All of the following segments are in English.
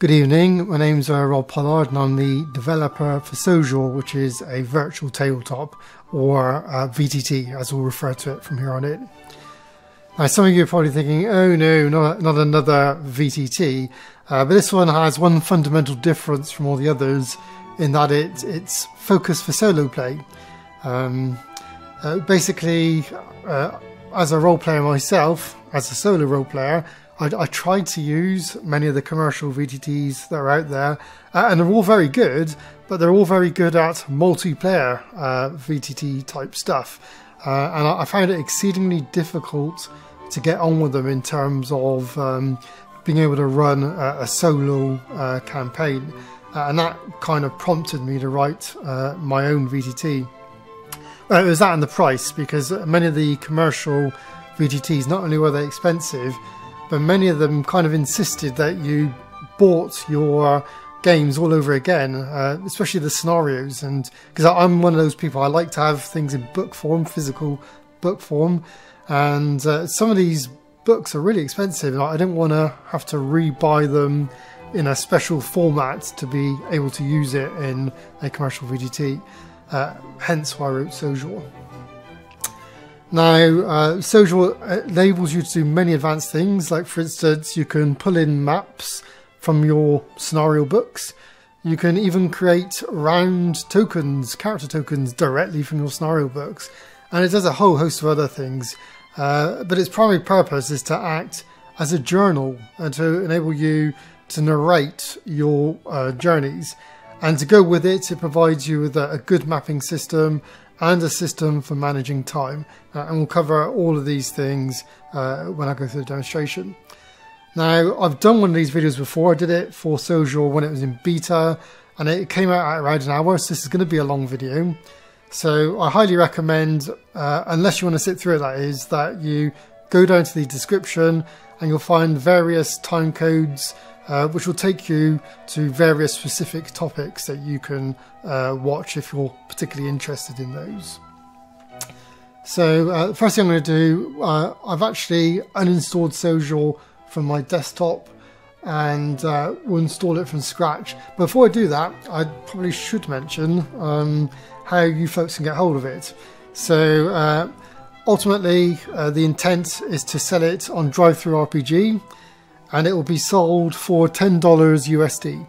Good evening, my name's uh, Rob Pollard and I'm the developer for Sojour, which is a virtual tabletop, or uh, VTT as we'll refer to it from here on in. Now some of you are probably thinking, oh no, not, not another VTT, uh, but this one has one fundamental difference from all the others in that it, it's focused for solo play. Um, uh, basically, uh, as a role player myself, as a solo role player, I, I, tried to use many of the commercial VTTs that are out there, uh, and they're all very good, but they're all very good at multiplayer uh, VTT type stuff. Uh, and I, I, found it exceedingly difficult to get on with them in terms of um, being able to run a, a solo uh, campaign. Uh, and that kind of prompted me to write uh, my own VTT. it was that and the price, because many of the commercial VTTs, not only were they expensive, but many of them kind of insisted that you bought your games all over again, uh, especially the scenarios. And because I'm one of those people, I like to have things in book form, physical book form, and uh, some of these books are really expensive. I didn't want to have to re-buy them in a special format to be able to use it in a commercial VTT. Uh, hence why I wrote Sojour. Now, uh, Sojour enables you to do many advanced things, like for instance, you can pull in maps from your scenario books. You can even create round tokens, character tokens, directly from your scenario books. And it does a whole host of other things. Uh, but its primary purpose is to act as a journal and to enable you to narrate your uh, journeys. And to go with it, it provides you with a, a good mapping system and a system for managing time. Uh, and we'll cover all of these things uh, when I go through the demonstration. Now, I've done one of these videos before. I did it for Sojour when it was in beta, and it came out at around an hour, so this is going to be a long video. So I highly recommend, uh, unless you want to sit through it, that is, that you go down to the description and you'll find various time codes uh, which will take you to various specific topics that you can uh, watch if you're particularly interested in those. So uh, the first thing I'm going to do, uh, I've actually uninstalled Sojour from my desktop and uh, will install it from scratch. Before I do that, I probably should mention um, how you folks can get hold of it. So uh, ultimately, the intent is to sell it on DriveThruRPG and it will be sold for $10 USD.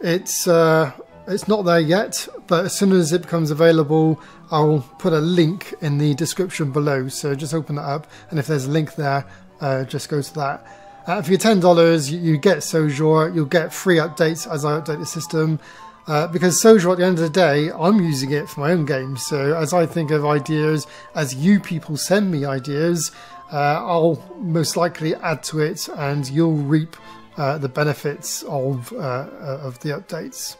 It's uh, it's not there yet, but as soon as it becomes available, I'll put a link in the description below. So just open that up, and if there's a link there, uh, just go to that. Uh, for your ten dollars, you, you, get Sojour. You'll get free updates as I update the system. Uh, because Sojour, at the end of the day, I'm using it for my own games. So as I think of ideas, as you people send me ideas, I'll most likely add to it, and you'll reap uh, the benefits of uh, uh, of the updates.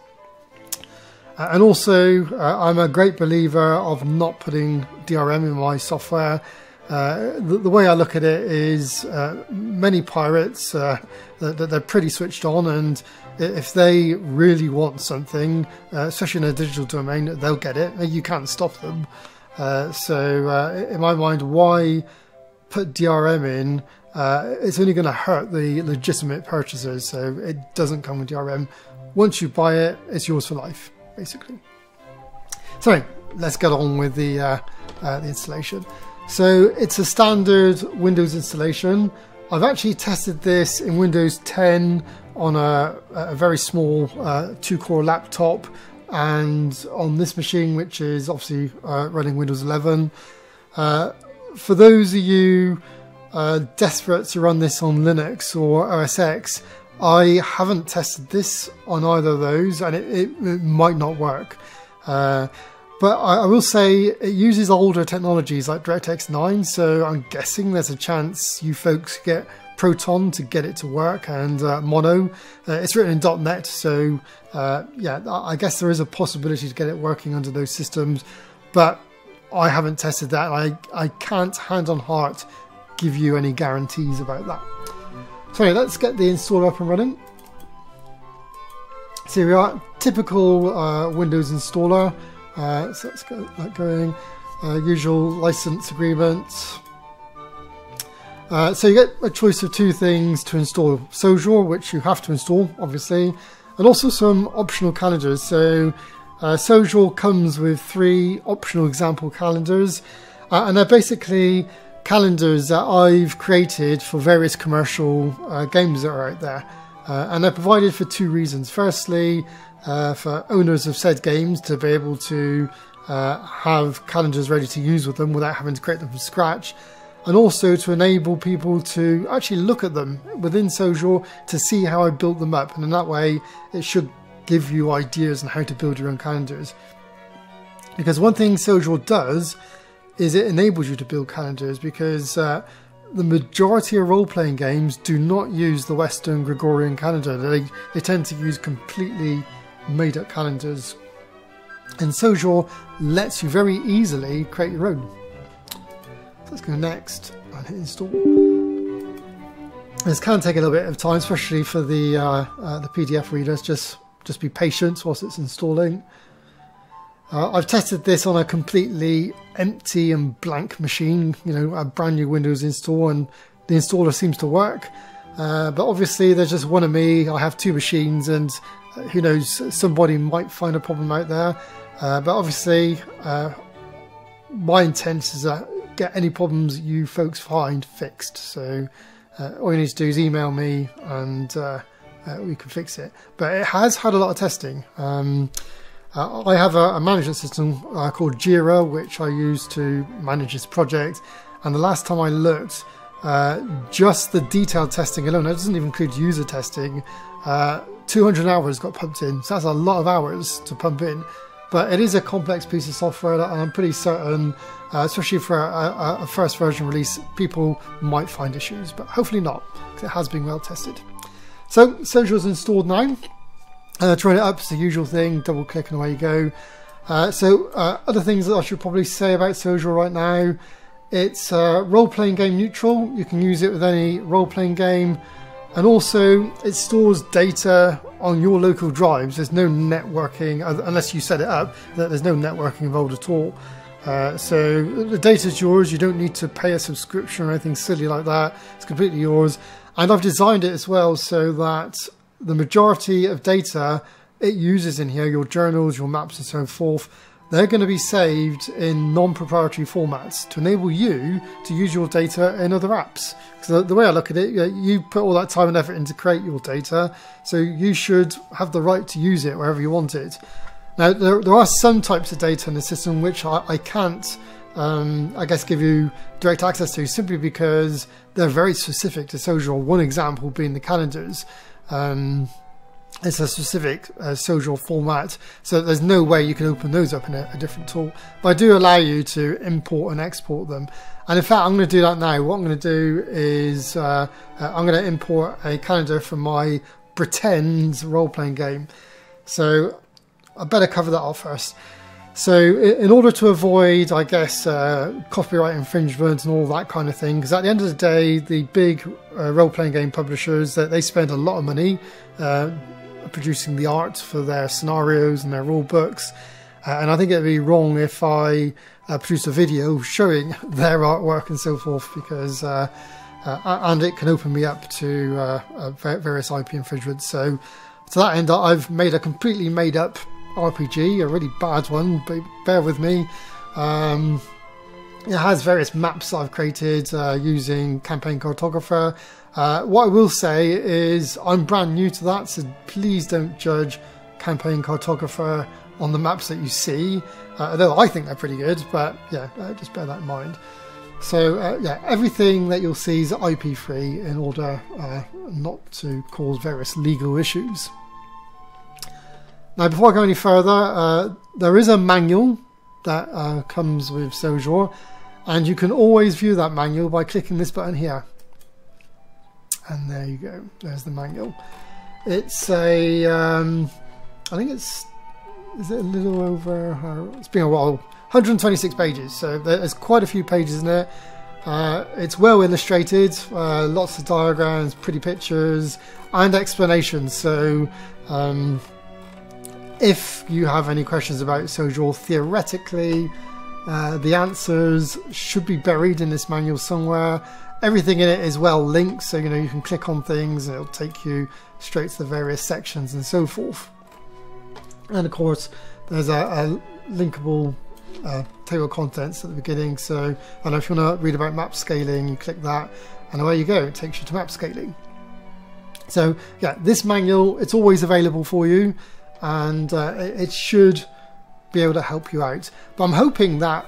Uh, and also, I'm a great believer of not putting DRM in my software. Uh, the, the, way I look at it is uh, many pirates uh, they're, they're, pretty switched on, and if they really want something, especially in a digital domain, they'll get it. You can't stop them. so, in my mind, why put DRM in, uh, it's only going to hurt the legitimate purchasers. So it doesn't come with DRM. Once you buy it, it's yours for life, basically. So let's get on with the uh, uh, the installation. So it's a standard Windows installation. I've actually tested this in Windows 10 on a, a very small uh, two-core laptop and on this machine, which is obviously uh, running Windows 11. For those of you uh, desperate to run this on Linux or OS X, I haven't tested this on either of those, and it, it, it might not work. Uh, but I, I, will say it uses older technologies like DirectX 9, so I'm guessing there's a chance you folks get Proton to get it to work, and uh, Mono. Uh, it's written in .NET, so uh, yeah, I guess there is a possibility to get it working under those systems. But I haven't tested that. I, I can't hand on heart give you any guarantees about that. So anyway, let's get the installer up and running. So here we are, typical uh, Windows installer. Uh, so let's get that going. Uh, usual license agreement. Uh, so you get a choice of two things to install Sojour, which you have to install, obviously, and also some optional calendars. So uh, comes with three optional example calendars, uh, and they're basically calendars that I've created for various commercial uh, games that are out there. Uh, and they're provided for two reasons. Firstly, uh, for owners of said games to be able to uh, have calendars ready to use with them without having to create them from scratch and also to enable people to actually look at them within Sojour to see how I built them up. And in that way, it should give you ideas on how to build your own calendars. Because one thing Sojour does is it enables you to build calendars because uh, the majority of role playing games do not use the Western Gregorian calendar. They, they tend to use completely made up calendars. And Sojour lets you very easily create your own. Let's go next and hit install. This can take a little bit of time, especially for the uh, uh, the PDF readers. Just just be patient whilst it's installing. Uh, I've tested this on a completely empty and blank machine, you know, a brand new Windows install, and the installer seems to work. Uh, but obviously, there's just one of me. I have two machines, and uh, who knows, somebody might find a problem out there. Uh, but obviously, my intent is that get any problems you folks find fixed. So uh, all you need to do is email me and uh, uh, we can fix it. But it has had a lot of testing. Um, uh, I have a, a management system uh, called Jira, which I use to manage this project. And the last time I looked, uh, just the detailed testing alone, that doesn't even include user testing, 200 hours got pumped in. So that's a lot of hours to pump in but it is a complex piece of software and I'm pretty certain, uh, especially for a, a, first version release, people might find issues, but hopefully not, because it has been well tested. So is installed now. Uh, trying it up is the usual thing, double click and away you go. Uh, so uh, other things that I should probably say about Sojour right now, it's uh, role-playing game neutral. You can use it with any role-playing game and also it stores data on your local drives. There's no networking unless you set it up. There's no networking involved at all. Uh, so the data is yours. You don't need to pay a subscription or anything silly like that. It's completely yours. And I've designed it as well so that the majority of data it uses in here, your journals, your maps, and so forth, they're going to be saved in non-proprietary formats to enable you to use your data in other apps. Because the way I look at it, you put all that time and effort in to create your data, so you should have the right to use it wherever you want it. Now, there, there are some types of data in the system which I, I can't, um, I guess, give you direct access to simply because they're very specific to Sojour. One example being the calendars. Um, it's a specific uh, Sojour format, so there's no way you can open those up in a, a, different tool. But I do allow you to import and export them. And in fact, I'm going to do that now. What I'm going to do is uh, uh, I'm going to import a calendar from my pretend role-playing game. So I better cover that off first. So in order to avoid, I guess, uh, copyright infringement and all that kind of thing, because at the end of the day, the big uh, role-playing game publishers, that they spend a lot of money uh, producing the art for their scenarios and their rule books. Uh, and I think it'd be wrong if I uh, produce a video showing their artwork and so forth, because uh, and it can open me up to various IP infringements. So to that end, I've made a completely made up RPG, a really bad one, but bear with me. Um, it has various maps I've created using Campaign Cartographer uh, what I will say is I'm brand new to that, so please don't judge Campaign Cartographer on the maps that you see. Uh, although I think they're pretty good, but yeah, uh, just bear that in mind. So uh, yeah, everything that you'll see is IP free in order uh, not to cause various legal issues. Now, before I go any further, uh, there is a manual that comes with Sojour, and you can always view that manual by clicking this button here. And there you go. There's the manual. It's a um, I think it's is it a little over uh, it's been a while. 126 pages. So there's quite a few pages in it uh, it's well illustrated uh, lots of diagrams pretty pictures and explanations. So um, if you have any questions about Sojour theoretically uh, the answers should be buried in this manual somewhere everything in it is well linked, so you know you can click on things and it'll take you straight to the various sections and so forth. And of course, there's a, a linkable uh, table of contents at the beginning. So, and if you want to read about map scaling, you click that, and away you go. It takes you to map scaling. So, yeah, this manual it's always available for you, and uh, it, should be able to help you out. But I'm hoping that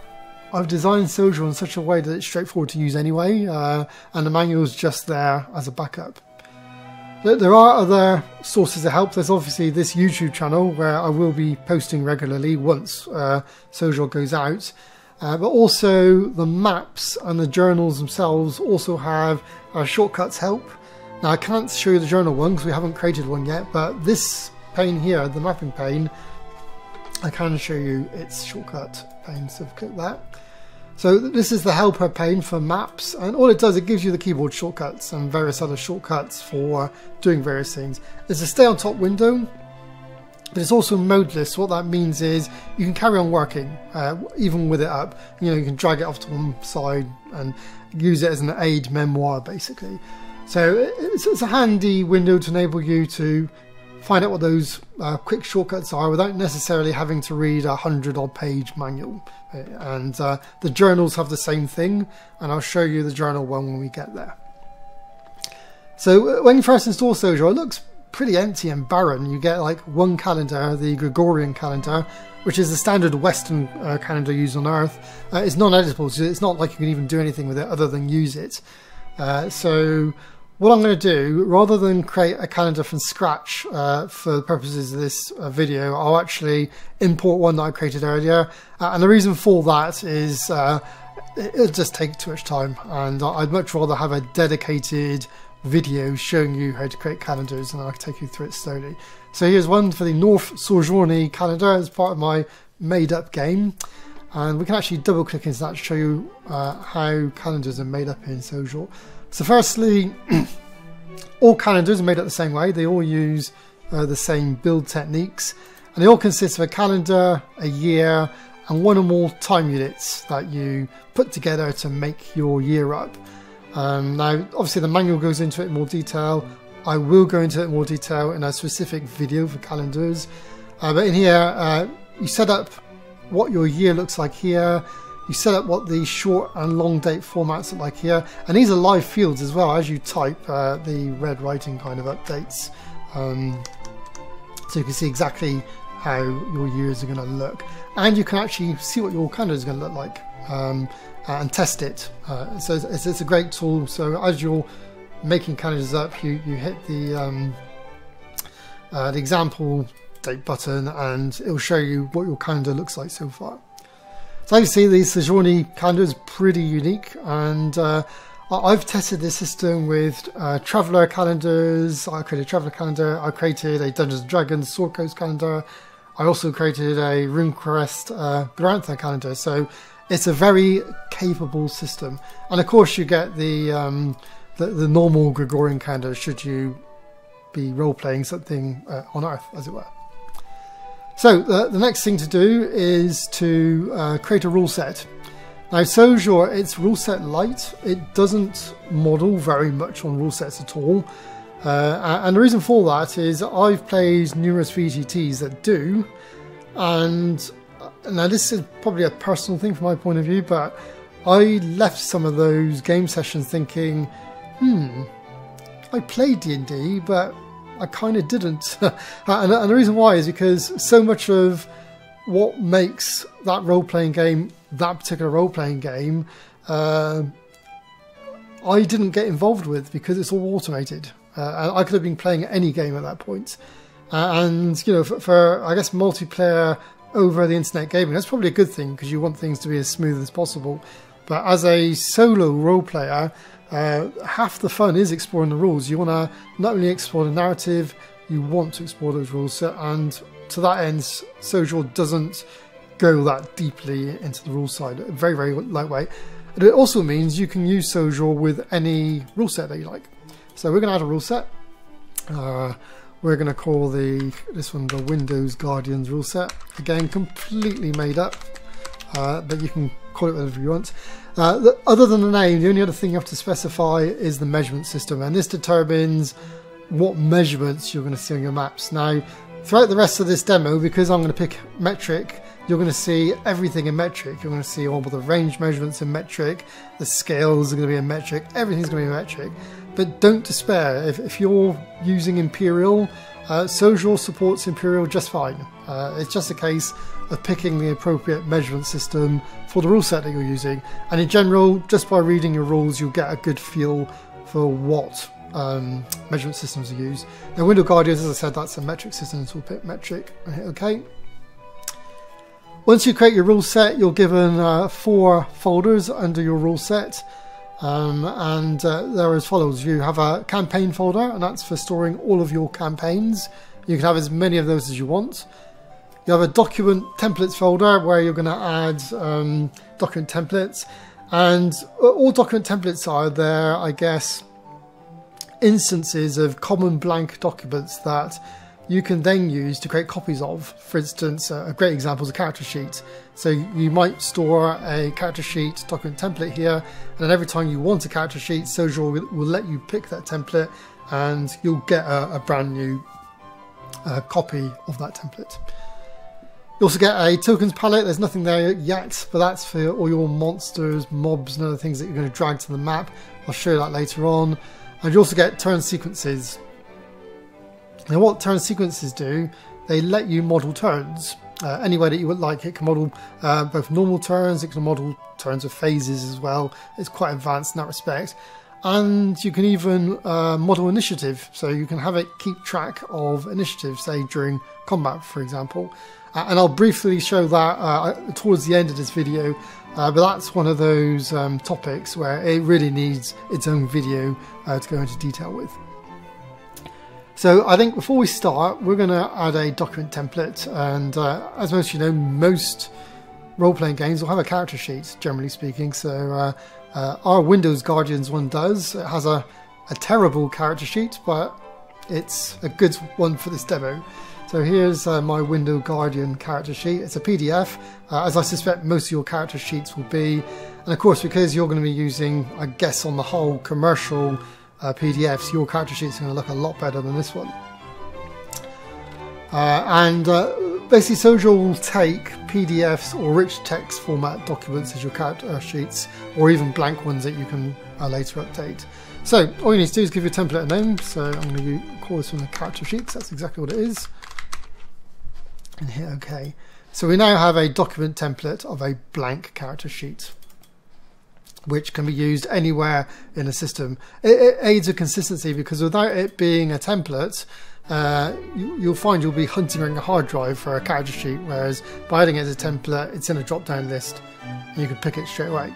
I've designed Sojour in such a way that it's straightforward to use anyway, uh, and the manual's just there as a backup. There are other sources of help. There's obviously this YouTube channel where I will be posting regularly once uh, goes out. Uh, but also the maps and the journals themselves also have uh, shortcuts help. Now I can't show you the journal one because we haven't created one yet, but this pane here, the mapping pane, I can show you its shortcut pane, so click that. So this is the helper pane for maps and all it does it gives you the keyboard shortcuts and various other shortcuts for doing various things. There's a stay on top window but it's also modeless. What that means is you can carry on working uh, even with it up. You know you can drag it off to one side and use it as an aid memoir basically. So it's, it's a handy window to enable you to find out what those uh, quick shortcuts are without necessarily having to read a hundred odd page manual. And uh, the journals have the same thing, and I'll show you the journal one when we get there. So uh, when you first install Sojour, it looks pretty empty and barren. You get like one calendar, the Gregorian calendar, which is the standard Western uh, calendar used on Earth. Uh, it's non-editable, so it's not like you can even do anything with it other than use it. Uh, so what I'm going to do, rather than create a calendar from scratch uh, for the purposes of this uh, video, I'll actually import one that I created earlier. Uh, and the reason for that is uh, it'll just take too much time, and I'd much rather have a dedicated video showing you how to create calendars, and I'll take you through it slowly. So here's one for the North Sojourny calendar as part of my made-up game. And we can actually double click into that to show you uh, how calendars are made up in Sojour. So firstly, all calendars are made up the same way. They all use uh, the same build techniques. And they all consist of a calendar, a year, and one or more time units that you put together to make your year up. Um, now, obviously the manual goes into it in more detail. I will go into it in more detail in a specific video for calendars. Uh, but in here, uh, you set up what your year looks like here, you set up what the short and long date formats look like here. And these are live fields as well. As you type, uh, the red writing kind of updates. Um, so you can see exactly how your years are going to look. And you can actually see what your calendar is going to look like um, and test it. Uh, so it's, it's, a great tool. So as you're making calendars up, you, you hit the, um, uh, the example date button and it'll show you what your calendar looks like so far. So you see, the Sojourny calendar is pretty unique, and uh, I've tested this system with uh, Traveller calendars. I created a Traveller calendar. I created a Dungeons and Dragons Sword Coast calendar. I also created a RuneQuest uh, Glorantha calendar. So it's a very capable system, and of course you get the um, the, the, normal Gregorian calendar should you be role playing something uh, on Earth, as it were. So uh, the next thing to do is to uh, create a rule set. Now Sojour, it's rule set light. It doesn't model very much on rule sets at all. Uh, and the reason for that is I've played numerous VTTs that do, and uh, now this is probably a personal thing from my point of view, but I left some of those game sessions thinking, hmm, I played D&D, but I kind of didn't. and, and, the reason why is because so much of what makes that role playing game, that particular role playing game, uh, I didn't get involved with because it's all automated. Uh, I could have been playing any game at that point. Uh, and, you know, for, for, I guess, multiplayer over the internet gaming, that's probably a good thing because you want things to be as smooth as possible. But as a solo role player, uh, half the fun is exploring the rules. You want to not only explore the narrative, you want to explore those rules. and to that end, Sojour doesn't go that deeply into the rule side. Very, very lightweight. And it also means you can use Sojour with any rule set that you like. So we're going to add a rule set. Uh, we're going to call the this one the Windows Guardians rule set. Again, completely made up, uh, but you can call it whatever you want. Uh, the, other than the name, the only other thing you have to specify is the measurement system, and this determines what measurements you're going to see on your maps. Now, throughout the rest of this demo, because I'm going to pick metric, you're going to see everything in metric. You're going to see all the range measurements in metric, the scales are going to be in metric, everything's going to be in metric. But don't despair. If, if you're using Imperial, uh, supports Imperial just fine. Uh, it's just a case of picking the appropriate measurement system for the rule set that you're using. And in general, just by reading your rules, you'll get a good feel for what um, measurement systems are used. Now, Window Guardians, as I said, that's a metric system, so we'll pick metric and hit OK. Once you create your rule set, you're given uh, four folders under your rule set. Um, and uh, they're as follows. You have a campaign folder, and that's for storing all of your campaigns. You can have as many of those as you want. You have a document templates folder where you're going to add um, document templates. And all document templates are there, I guess, instances of common blank documents that you can then use to create copies of. For instance, a great example is a character sheet. So you might store a character sheet document template here, and then every time you want a character sheet, Sojour will, will let you pick that template, and you'll get a, a brand new uh, copy of that template. You also get a tokens palette. There's nothing there yet, but that's for all your monsters, mobs, and other things that you're going to drag to the map. I'll show you that later on. And you also get turn sequences. Now what turn sequences do, they let you model turns uh, any way that you would like. It can model uh, both normal turns, it can model turns of phases as well. It's quite advanced in that respect. And you can even uh, model initiative, so you can have it keep track of initiative, say during combat, for example. Uh, and I'll briefly show that uh, towards the end of this video, uh, but that's one of those um, topics where it really needs its own video to go into detail with. So I think before we start, we're going to add a document template. And uh, as most you know, most role-playing games will have a character sheet, generally speaking. So uh, uh, our Windows Guardians one does. It has a, a terrible character sheet, but it's a good one for this demo. So here's uh, my Window Guardian character sheet. It's a PDF, uh, as I suspect most of your character sheets will be. And of course, because you're going to be using, I guess on the whole, commercial uh, PDFs, your character sheet's going to look a lot better than this one. Uh, and uh, basically Sojour will take PDFs or rich text format documents as your character sheets or even blank ones that you can uh, later update. So all you need to do is give your template a name. So I'm going to call this one the character sheets. That's exactly what it is. And hit OK. So we now have a document template of a blank character sheet which can be used anywhere in a system. It, it aids a consistency because without it being a template, uh, you, will find you'll be hunting on your hard drive for a character sheet, whereas by adding it as a template, it's in a drop-down list. And you can pick it straight away.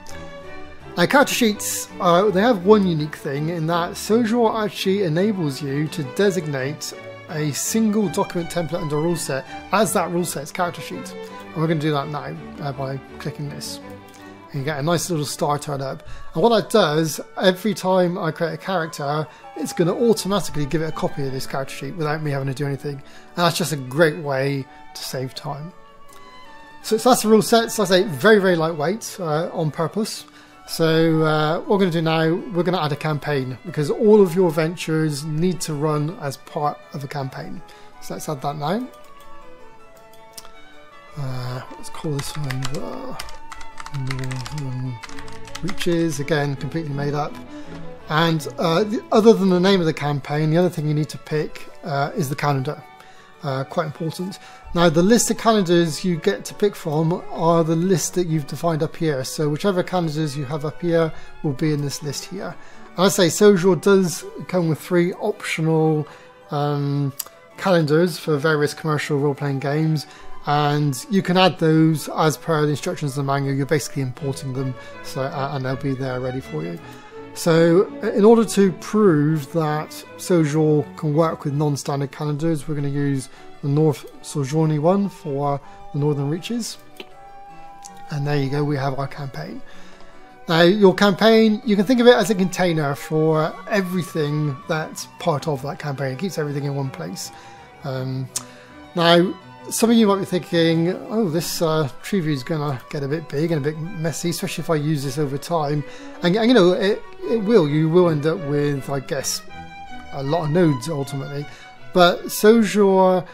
Now, character sheets, uh, they have one unique thing in that Sojour actually enables you to designate a single document template under rule set as that rule set's character sheet. And we're going to do that now uh, by clicking this And you get a nice little star turn up. And what that does, every time I create a character, it's going to automatically give it a copy of this character sheet without me having to do anything. And that's just a great way to save time. So, so that's the rule set. So I say very, very lightweight uh, on purpose. So uh, what we're going to do now, we're going to add a campaign because all of your ventures need to run as part of a campaign. So let's add that now. Uh, let's call this one uh, um, reaches, again, completely made up. And uh, the, other than the name of the campaign, the other thing you need to pick uh, is the calendar. Uh, quite important. Now, the list of calendars you get to pick from are the list that you've defined up here. So, whichever calendars you have up here will be in this list here. And I say Sojour does come with three optional um, calendars for various commercial role playing games and you can add those as per the instructions in the manual. You're basically importing them, so uh, and they'll be there ready for you. So, in order to prove that Sojour can work with non-standard calendars, we're going to use the North Sojourny one for the Northern Reaches. And there you go, we have our campaign. Now, your campaign, you can think of it as a container for everything that's part of that campaign. It keeps everything in one place. Um, now, some of you might be thinking, oh, this uh, tree view is going to get a bit big and a bit messy, especially if I use this over time. And, and, you know, it, it will. You will end up with, I guess, a lot of nodes ultimately. But Sojour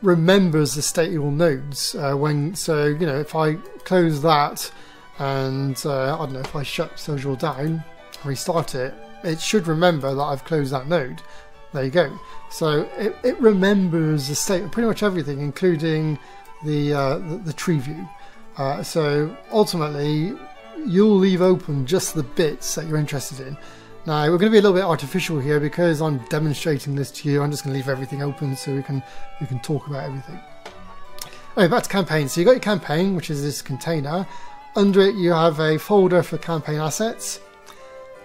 remembers the state of your nodes uh, when, so, you know, if I close that and, uh, I don't know, if I shut Sojour down, restart it, it should remember that I've closed that node. There you go. So it, it remembers the state of pretty much everything, including the, uh, the, the, tree view. Uh, so ultimately, you'll leave open just the bits that you're interested in. Now we're going to be a little bit artificial here because I'm demonstrating this to you. I'm just going to leave everything open so we can we can talk about everything. Okay, back to campaign. So you got your campaign, which is this container. Under it, you have a folder for campaign assets.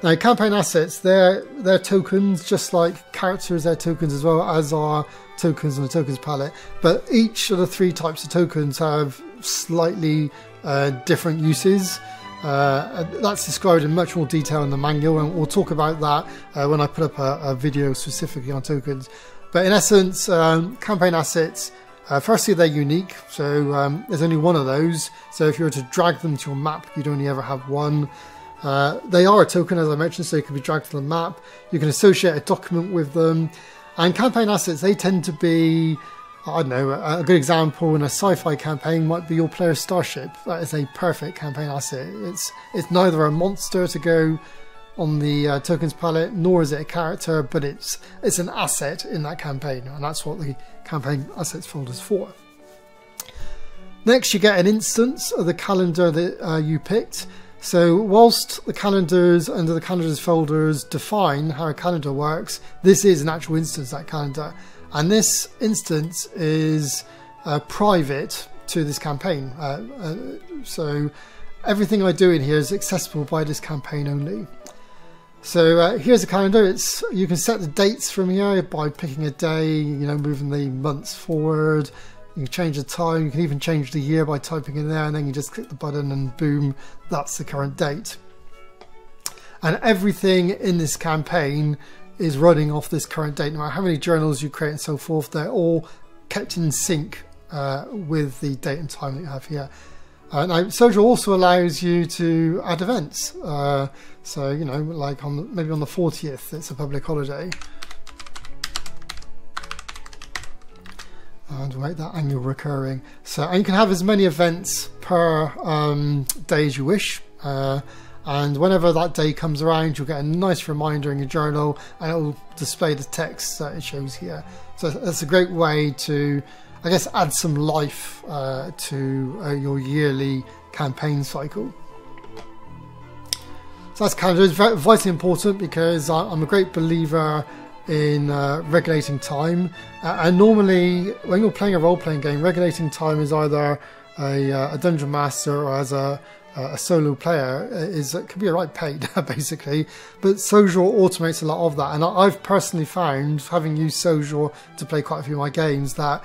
Now, campaign assets, they're, they're tokens, just like characters, they're tokens as well as are tokens on the tokens palette. But each of the three types of tokens have slightly uh, different uses. Uh, that's described in much more detail in the manual, and we'll talk about that uh, when I put up a, a, video specifically on tokens. But in essence, um, campaign assets, uh, firstly, they're unique, so um, there's only one of those. So if you were to drag them to your map, you'd only ever have one. Uh, they are a token, as I mentioned, so they can be dragged to the map. You can associate a document with them. And campaign assets, they tend to be, I don't know, a, a good example in a sci-fi campaign might be your player's starship. That is a perfect campaign asset. It's it's neither a monster to go on the uh, tokens palette, nor is it a character, but it's it's an asset in that campaign, and that's what the campaign assets folder is for. Next, you get an instance of the calendar that uh, you picked. So whilst the calendars under the calendars folders define how a calendar works, this is an actual instance that calendar, and this instance is uh, private to this campaign. Uh, uh, so everything I do in here is accessible by this campaign only. So uh, here's a calendar. It's you can set the dates from here by picking a day, you know, moving the months forward, you can change the time, you can even change the year by typing in there, and then you just click the button and boom, that's the current date. And everything in this campaign is running off this current date. No matter how many journals you create and so forth, they're all kept in sync uh, with the date and time that you have here. Uh, now, Sojour also allows you to add events. Uh, so, you know, like on maybe on the 40th, it's a public holiday. And make that annual recurring. So you can have as many events per um, day as you wish. Uh, and whenever that day comes around, you'll get a nice reminder in your journal, and it will display the text that it shows here. So that's a great way to, I guess, add some life uh, to uh, your yearly campaign cycle. So that's kind of vitally important because I'm a great believer in uh, regulating time. Uh, and normally, when you're playing a role playing game, regulating time is either a, uh, a dungeon master or as a, a solo player uh, is can be a right pain basically. But Sojour automates a lot of that, and I've personally found, having used Sojour to play quite a few of my games, that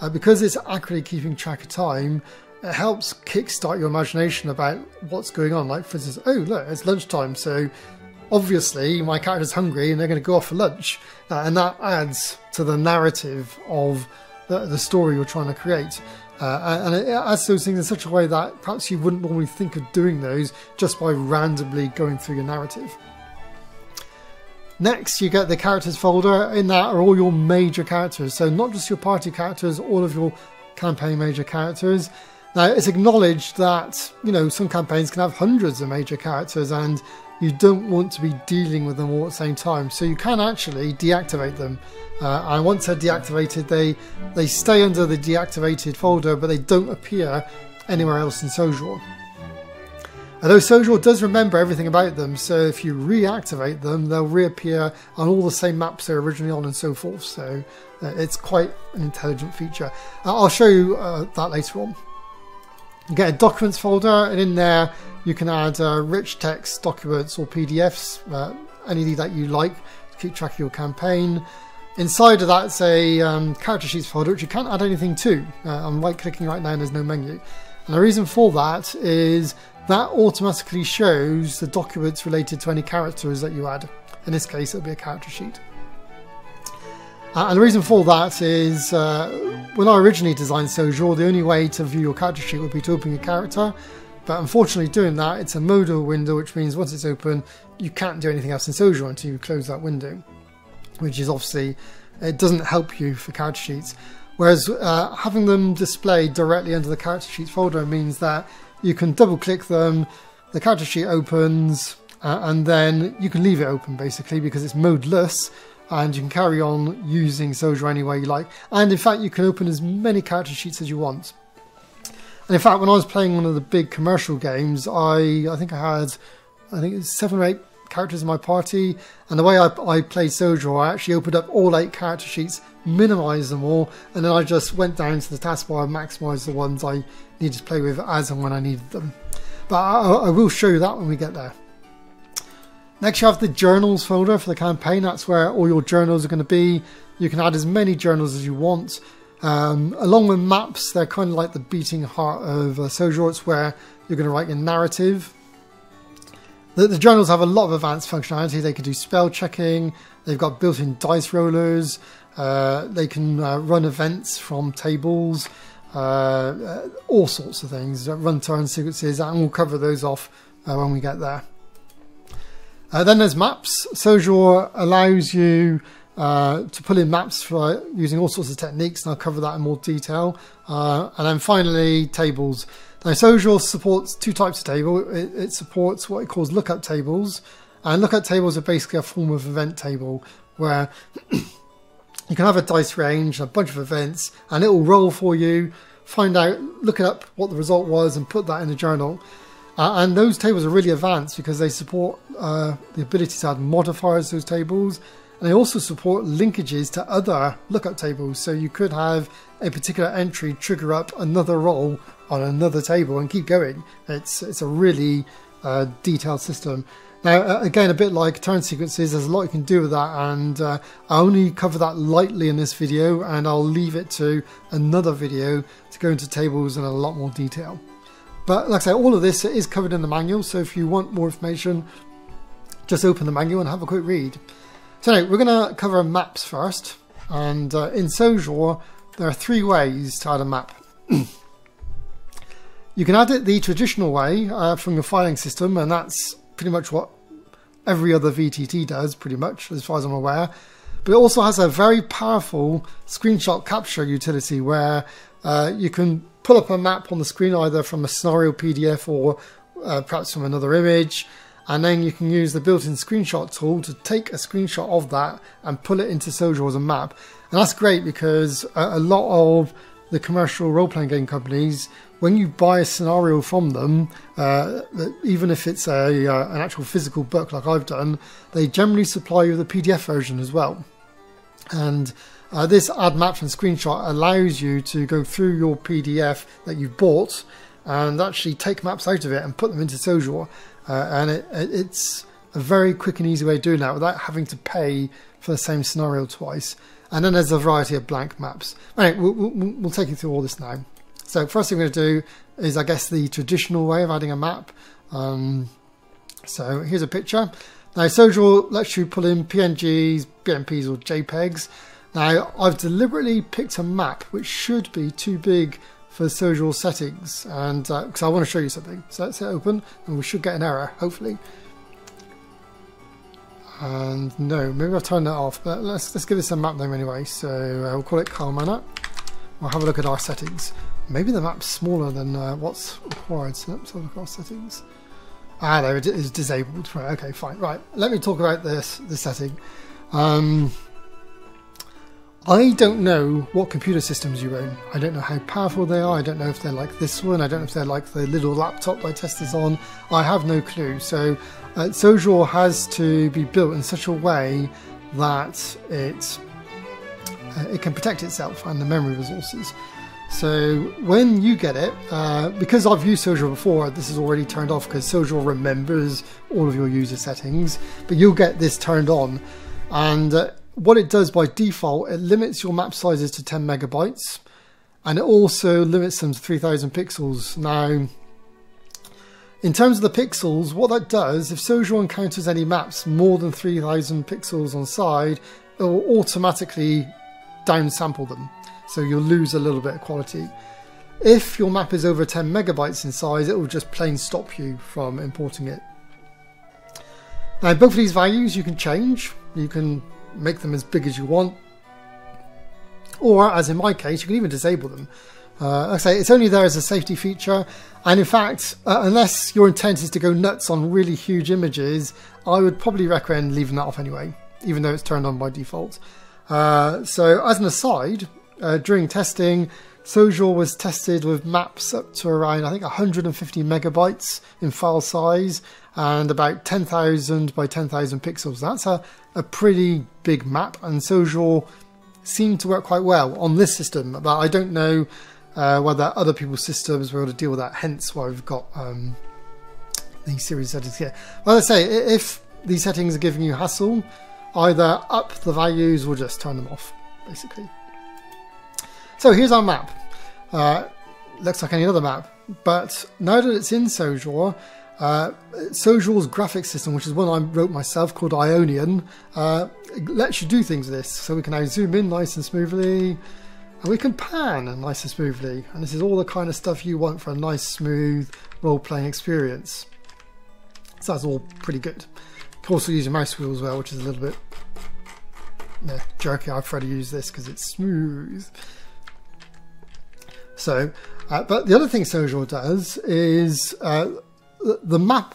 uh, because it's accurately keeping track of time, it helps kickstart your imagination about what's going on. Like, for instance, oh, look, it's lunchtime, so obviously my character's hungry and they're going to go off for lunch, uh, and that adds to the narrative of the, the story you're trying to create. Uh, and it adds those things in such a way that perhaps you wouldn't normally think of doing those just by randomly going through your narrative. Next, you get the characters folder. In that are all your major characters. So, not just your party characters, all of your campaign major characters. Now, it's acknowledged that, you know, some campaigns can have hundreds of major characters, and you don't want to be dealing with them all at the same time. So you can actually deactivate them. Uh, and once they're deactivated, they they stay under the deactivated folder, but they don't appear anywhere else in Sojour. Although Sojour does remember everything about them, so if you reactivate them, they'll reappear on all the same maps they're originally on and so forth. So uh, it's quite an intelligent feature. Uh, I'll show you uh, that later on. Get a documents folder, and in there you can add uh, rich text, documents, or PDFs, uh, that you like to keep track of your campaign. Inside of that's a um, character sheets folder, which you can't add anything to. Uh, I'm right clicking right now and there's no menu. And the reason for that is that automatically shows the documents related to any characters that you add. In this case, it'll be a character sheet. Uh, and the reason for that is uh, when I originally designed Sojour, the only way to view your character sheet would be to open your character. But unfortunately, doing that, it's a modal window, which means once it's open, you can't do anything else in Sojour until you close that window, which is obviously, it doesn't help you for character sheets. Whereas uh, having them displayed directly under the character sheets folder means that you can double click them, the character sheet opens, uh, and then you can leave it open basically because it's modeless and you can carry on using Sojour any way you like. And in fact, you can open as many character sheets as you want. And in fact, when I was playing one of the big commercial games, I I think I had I think it's seven or eight characters in my party, and the way I, I played Sojour, I actually opened up all eight character sheets, minimized them all, and then I just went down to the taskbar and maximized the ones I needed to play with as and when I needed them. But I, I will show you that when we get there. Next, you have the journals folder for the campaign. That's where all your journals are going to be. You can add as many journals as you want. Um, along with maps, they're kind of like the beating heart of uh, Sojour. It's where you're going to write your narrative. The, the, journals have a lot of advanced functionality. They can do spell checking. They've got built-in dice rollers. Uh, they can uh, run events from tables. Uh, uh all sorts of things. Run turn sequences, and we'll cover those off uh, when we get there. Uh, then there's maps. Sojour allows you uh, to pull in maps for using all sorts of techniques, and I'll cover that in more detail. Uh, and then finally, tables. Now, Sojour supports two types of table. It, it, supports what it calls lookup tables, and lookup tables are basically a form of event table where you can have a dice range, a bunch of events, and it will roll for you. Find out, look it up what the result was, and put that in a journal. Uh, and those tables are really advanced because they support uh, the ability to add modifiers to those tables. And they also support linkages to other lookup tables. So you could have a particular entry trigger up another roll on another table and keep going. It's, it's a really uh, detailed system. Now, uh, again, a bit like turn sequences, there's a lot you can do with that, and uh, I only cover that lightly in this video, and I'll leave it to another video to go into tables in a lot more detail. But like I say, all of this is covered in the manual, so if you want more information, just open the manual and have a quick read. So anyway, we're going to cover maps first. And uh, in Sojour, there are three ways to add a map. you can add it the traditional way uh, from your filing system, and that's pretty much what every other VTT does, pretty much, as far as I'm aware. But it also has a very powerful screenshot capture utility where uh, you can pull up a map on the screen either from a scenario PDF or uh, perhaps from another image and then you can use the built-in screenshot tool to take a screenshot of that and pull it into Sojour as a map. And that's great because a, a lot of the commercial role-playing game companies when you buy a scenario from them uh, even if it's a uh, an actual physical book like I've done they generally supply you with a PDF version as well. And uh, this add maps and screenshot allows you to go through your PDF that you've bought and actually take maps out of it and put them into Sojour. Uh, and it, it's a very quick and easy way of doing that without having to pay for the same scenario twice. And then there's a variety of blank maps. Anyway, we'll, we'll, we'll take you through all this now. So first thing we're going to do is, I guess, the traditional way of adding a map. Um, so here's a picture. Now, Sojour lets you pull in PNGs, BMPs, or JPEGs. Now, I've deliberately picked a map which should be too big for Sojour settings, and because uh, I want to show you something. So let's hit open, and we should get an error, hopefully. And no, maybe I've turned that off, but let's let's give this a map name anyway. So uh, we'll call it Kalmana. We'll have a look at our settings. Maybe the map's smaller than uh, what's required. So let's have a look at our settings. Ah, there it is disabled. Right, okay, fine. Right, let me talk about this the setting. Um, I don't know what computer systems you own. I don't know how powerful they are. I don't know if they're like this one. I don't know if they're like the little laptop I test this on. I have no clue. So, uh, Sojour has to be built in such a way that it uh, it can protect itself and the memory resources. So when you get it, uh, because I've used Sojour before, this is already turned off because Sojour remembers all of your user settings, but you'll get this turned on. And uh, what it does by default, it limits your map sizes to 10 megabytes and it also limits them to 3000 pixels. Now, in terms of the pixels, what that does, if Sojour encounters any maps more than 3000 pixels on side, it will automatically downsample them, so you'll lose a little bit of quality. If your map is over 10 megabytes in size, it will just plain stop you from importing it. Now, both of these values you can change. You can make them as big as you want, or as in my case, you can even disable them. Uh, like I say, it's only there as a safety feature, and in fact, uh, unless your intent is to go nuts on really huge images, I would probably recommend leaving that off anyway, even though it's turned on by default. Uh, so, as an aside, uh, during testing, Sojour was tested with maps up to around, I think, 150 megabytes in file size and about 10,000 by 10,000 pixels. That's a, a pretty big map, and Sojour seemed to work quite well on this system, but I don't know uh, whether other people's systems were able to deal with that, hence why we've got um, these series settings here. Well, I say, if these settings are giving you hassle, either up the values or just turn them off, basically. So here's our map. Uh, looks like any other map, but now that it's in Sojour, uh, Sojour's graphics system, which is one I wrote myself called Ionian, uh, lets you do things with this. So we can now zoom in nice and smoothly, and we can pan nice and smoothly. And this is all the kind of stuff you want for a nice, smooth role-playing experience. So that's all pretty good. You can also use your mouse wheel as well, which is a little bit yeah, jerky. I prefer to use this because it's smooth. So, uh, but the other thing Sojour does is uh, the map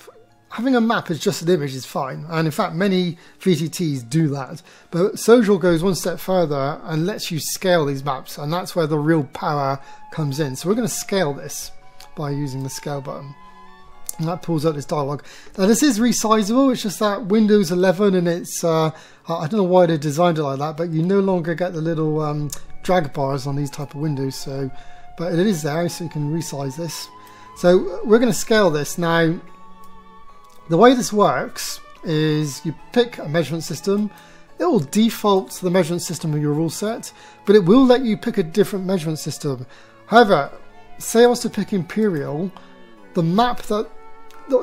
having a map as just an image is fine, and in fact, many VTTs do that. But Sojour goes one step further and lets you scale these maps, and that's where the real power comes in. So we're going to scale this by using the scale button. And that pulls up this dialog. Now this is resizable, it's just that Windows 11 and it's, uh, I don't know why they designed it like that, but you no longer get the little um, drag bars on these type of windows. So, But it is there, so you can resize this. So we're going to scale this. Now, the way this works is you pick a measurement system. It will default to the measurement system of your rule set, but it will let you pick a different measurement system. However, say I was to pick Imperial, the map that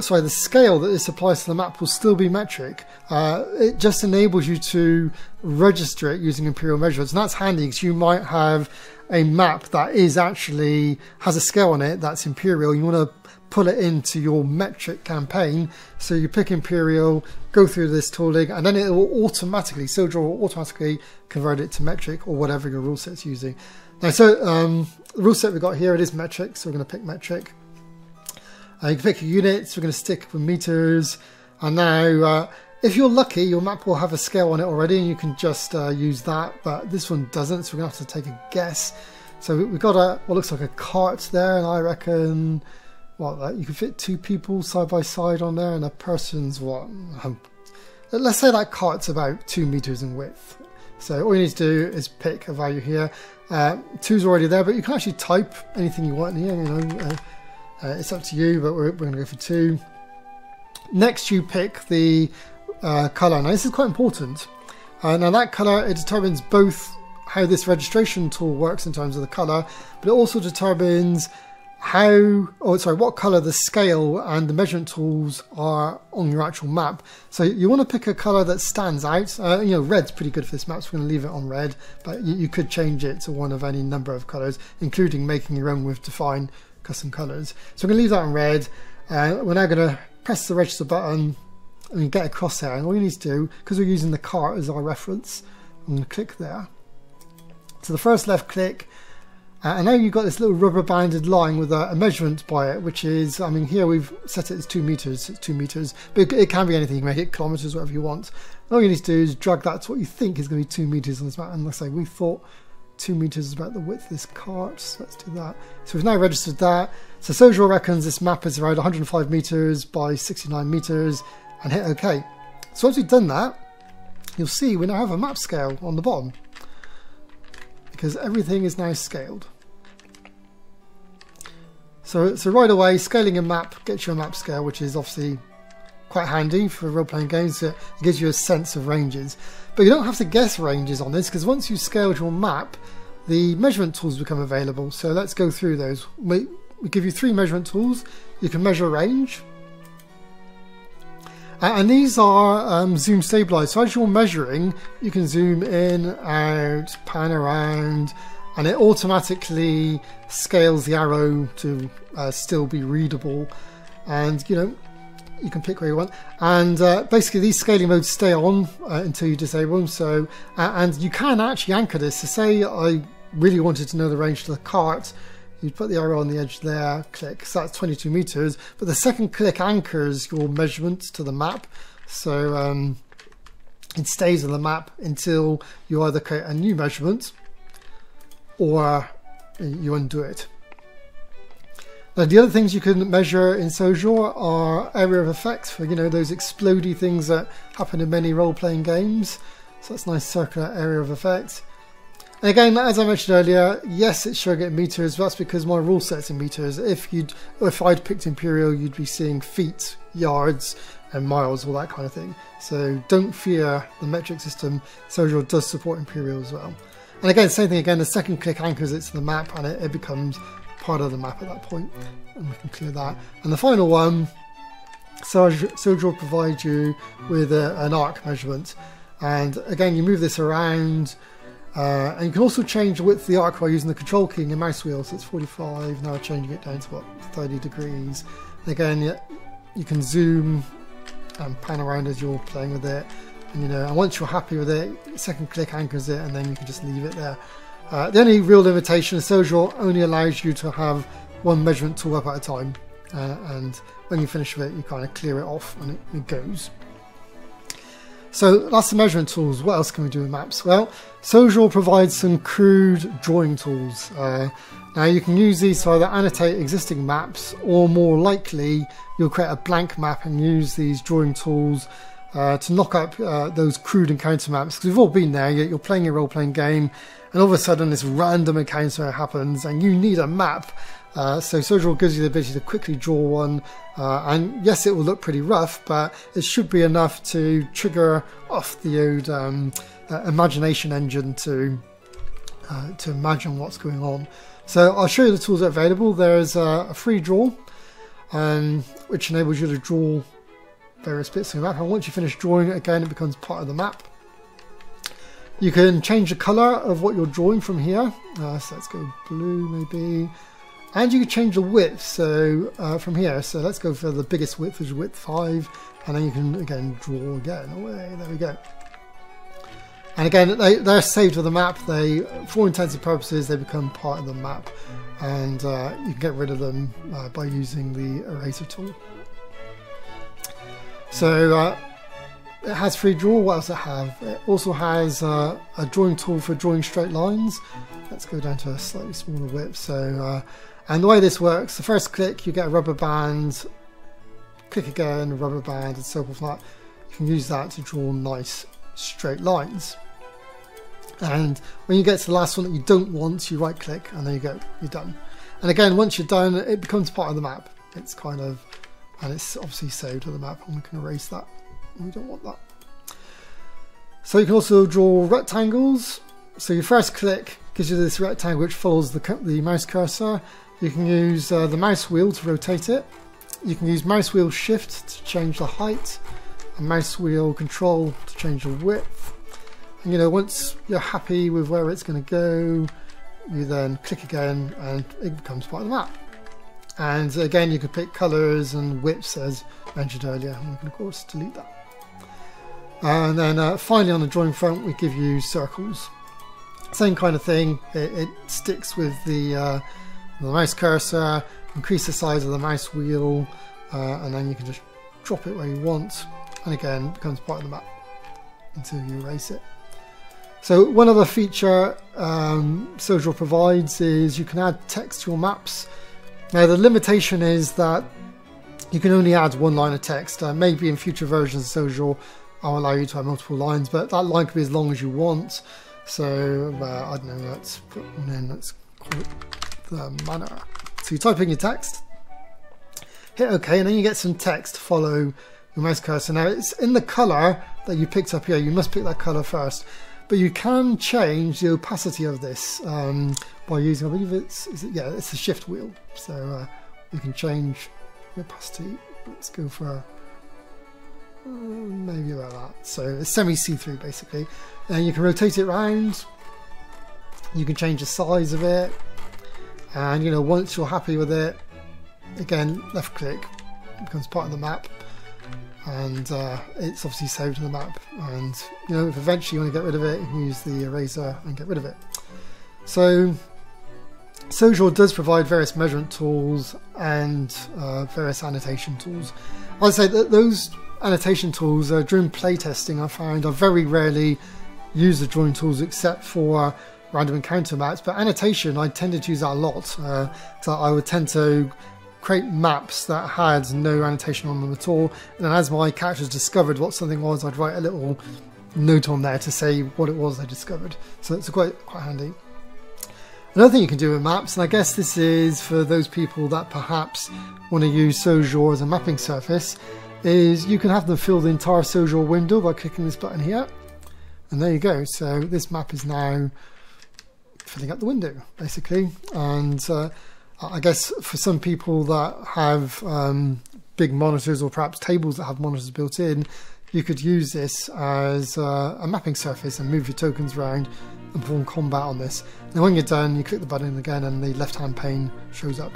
sorry, the scale that this applies to the map will still be metric. Uh, it just enables you to register it using imperial measurements, and that's handy because you might have a map that is actually has a scale on it that's imperial. You want to pull it into your metric campaign. So you pick imperial, go through this tooling, and then it will automatically, Sojour will automatically convert it to metric or whatever your rule set's using. Now, so um, the rule set we've got here, it is metric, so we're going to pick metric. Uh, you can pick units, we're going to stick with meters, and now uh, if you're lucky, your map will have a scale on it already and you can just uh, use that, but this one doesn't, so we're going to have to take a guess. So we've got a what looks like a cart there, and I reckon what you can fit two people side by side on there, and a person's what? Um, let's say that cart's about two meters in width. So all you need to do is pick a value here. Uh, two's already there, but you can actually type anything you want in here. You know, uh, uh, it's up to you, but we're, we're going to go for two. Next, you pick the uh, color. Now this is quite important. Uh, now that color, it determines both how this registration tool works in terms of the color, but it also determines how, oh sorry, what color the scale and the measurement tools are on your actual map. So you want to pick a color that stands out. Uh, you know, red's pretty good for this map, so we're going to leave it on red, but you, you, could change it to one of any number of colors, including making your own with define custom colors. So we're going to leave that on red. Uh, we're now going to press the register button and get across there. And all you need to do, because we're using the cart as our reference, I'm going to click there. So the first left click, uh, and now you've got this little rubber banded line with a, a, measurement by it, which is, I mean, here we've set it as two meters, it's two meters, but it, it can be anything, you can make it kilometers, whatever you want. And all you need to do is drag that to what you think is going to be two meters on this map. And let's say we thought two meters is about the width of this cart, so let's do that. So we've now registered that. So Sojour reckons this map is around 105 meters by 69 meters, and hit OK. So once we've done that, you'll see we now have a map scale on the bottom because everything is now scaled. So, so right away, scaling a map gets you a map scale, which is obviously quite handy for role-playing games. It gives you a sense of ranges. But you don't have to guess ranges on this because once you've scaled your map, the measurement tools become available. So let's go through those. We, we give you three measurement tools. You can measure range, And these are um, zoom stabilized. So as you're measuring, you can zoom in, out, pan around, and it automatically scales the arrow to uh, still be readable. And you know, you can pick where you want. And uh, basically, these scaling modes stay on uh, until you disable them. So, and you can actually anchor this. So, say I really wanted to know the range to the cart, you'd put the arrow on the edge there, click. So that's 22 meters. But the second click anchors your measurements to the map. So um, it stays on the map until you either create a new measurement or you undo it. Now, the other things you can measure in Sojour are area of effect for you know those explody things that happen in many role-playing games. So that's nice circular area of effect. And again, as I mentioned earlier, yes, it's showing it in meters. That's because my rule set's in meters. If you'd, if I'd picked Imperial, you'd be seeing feet, yards, and miles, all that kind of thing. So don't fear the metric system. Sojour does support Imperial as well. And again, same thing again. The second click anchors it to the map, and it, it becomes part of the map at that point. and we can clear that. And the final one, Sojour will provide you with a, an arc measurement, and again you move this around, uh, and you can also change the width of the arc by using the control key and mouse wheel. So it's 45. Now changing it down to what 30 degrees. Again, you, can zoom and pan around as you're playing with it. And you know, and once you're happy with it, second click anchors it, and then you can just leave it there. Uh, the only real limitation is Sojour only allows you to have one measurement tool up at a time, uh, and when you finish with it, you kind of clear it off and it, it goes. So that's the measurement tools. What else can we do with maps? Well, Sojour provides some crude drawing tools. Uh, now you can use these to either annotate existing maps or more likely you'll create a blank map and use these drawing tools uh, to knock up uh, those crude encounter maps. Because we've all been there, you're playing a role-playing game and all of a sudden this random encounter happens and you need a map. Uh, so Sojour gives you the ability to quickly draw one, uh, and yes, it will look pretty rough, but it should be enough to trigger off the old um, uh, imagination engine to uh, to imagine what's going on. So I'll show you the tools that are available. There's a free draw, um, which enables you to draw various bits of the map, and once you finish drawing it again, it becomes part of the map. You can change the colour of what you're drawing from here. Uh, so let's go blue maybe. And you can change the width so uh, from here. So let's go for the biggest width, which is width 5. And then you can again draw again away. There we go. And again, they, they're saved to the map. They, for intensive purposes, they become part of the map. And uh, you can get rid of them uh, by using the eraser tool. So uh, it has free draw. What else it have? It also has uh, a drawing tool for drawing straight lines. Let's go down to a slightly smaller width. So, uh, and the way this works, the first click you get a rubber band. Click again, rubber band, and so forth. You can use that to draw nice straight lines. And when you get to the last one that you don't want, you right click, and there you go, you're done. And again, once you're done, it becomes part of the map. It's kind of, and it's obviously saved to the map, and we can erase that we don't want that. So you can also draw rectangles. So your first click gives you this rectangle which follows the, the mouse cursor. You can use uh, the mouse wheel to rotate it. You can use mouse wheel shift to change the height, and mouse wheel control to change the width. And you know, once you're happy with where it's going to go, you then click again and it becomes part of the map. And again, you can pick colors and widths as mentioned earlier, and we can of course delete that. And then uh, finally on the drawing front, we give you circles. Same kind of thing. It, it sticks with the, uh, the mouse cursor, increase the size of the mouse wheel, uh, and then you can just drop it where you want. And again, becomes part of the map until you erase it. So one other feature um, provides is you can add text to your maps. Now the limitation is that you can only add one line of text. Uh, maybe in future versions of Sojour I'll allow you to have multiple lines, but that line can be as long as you want. So uh, I don't know, let's put in, let's call it the manner. So you type in your text, hit OK, and then you get some text to follow your mouse cursor. Now it's in the colour that you picked up here, you must pick that colour first. But you can change the opacity of this um, by using, I believe it's, it, yeah, it's the shift wheel. So uh, you can change the opacity. Let's go for maybe about that. So it's semi see-through basically. And you can rotate it around. You can change the size of it. And you know, once you're happy with it, again, left click becomes part of the map. And uh, it's obviously saved in the map. And you know, if eventually you want to get rid of it, you can use the eraser and get rid of it. So Sojour does provide various measurement tools and uh, various annotation tools. I'd say that those annotation tools uh, during playtesting I find are very rarely use the drawing tools except for random encounter maps. But annotation, I tended to use that a lot. Uh, so I would tend to create maps that had no annotation on them at all. And then as my characters discovered what something was, I'd write a little note on there to say what it was they discovered. So it's quite quite handy. Another thing you can do with maps, and I guess this is for those people that perhaps want to use Sojour as a mapping surface, is you can have them fill the entire Sojour window by clicking this button here. And there you go. So this map is now filling up the window, basically. And uh, I guess for some people that have um, big monitors or perhaps tables that have monitors built in, you could use this as uh, a mapping surface and move your tokens around and perform combat on this. Now when you're done, you click the button again and the left-hand pane shows up.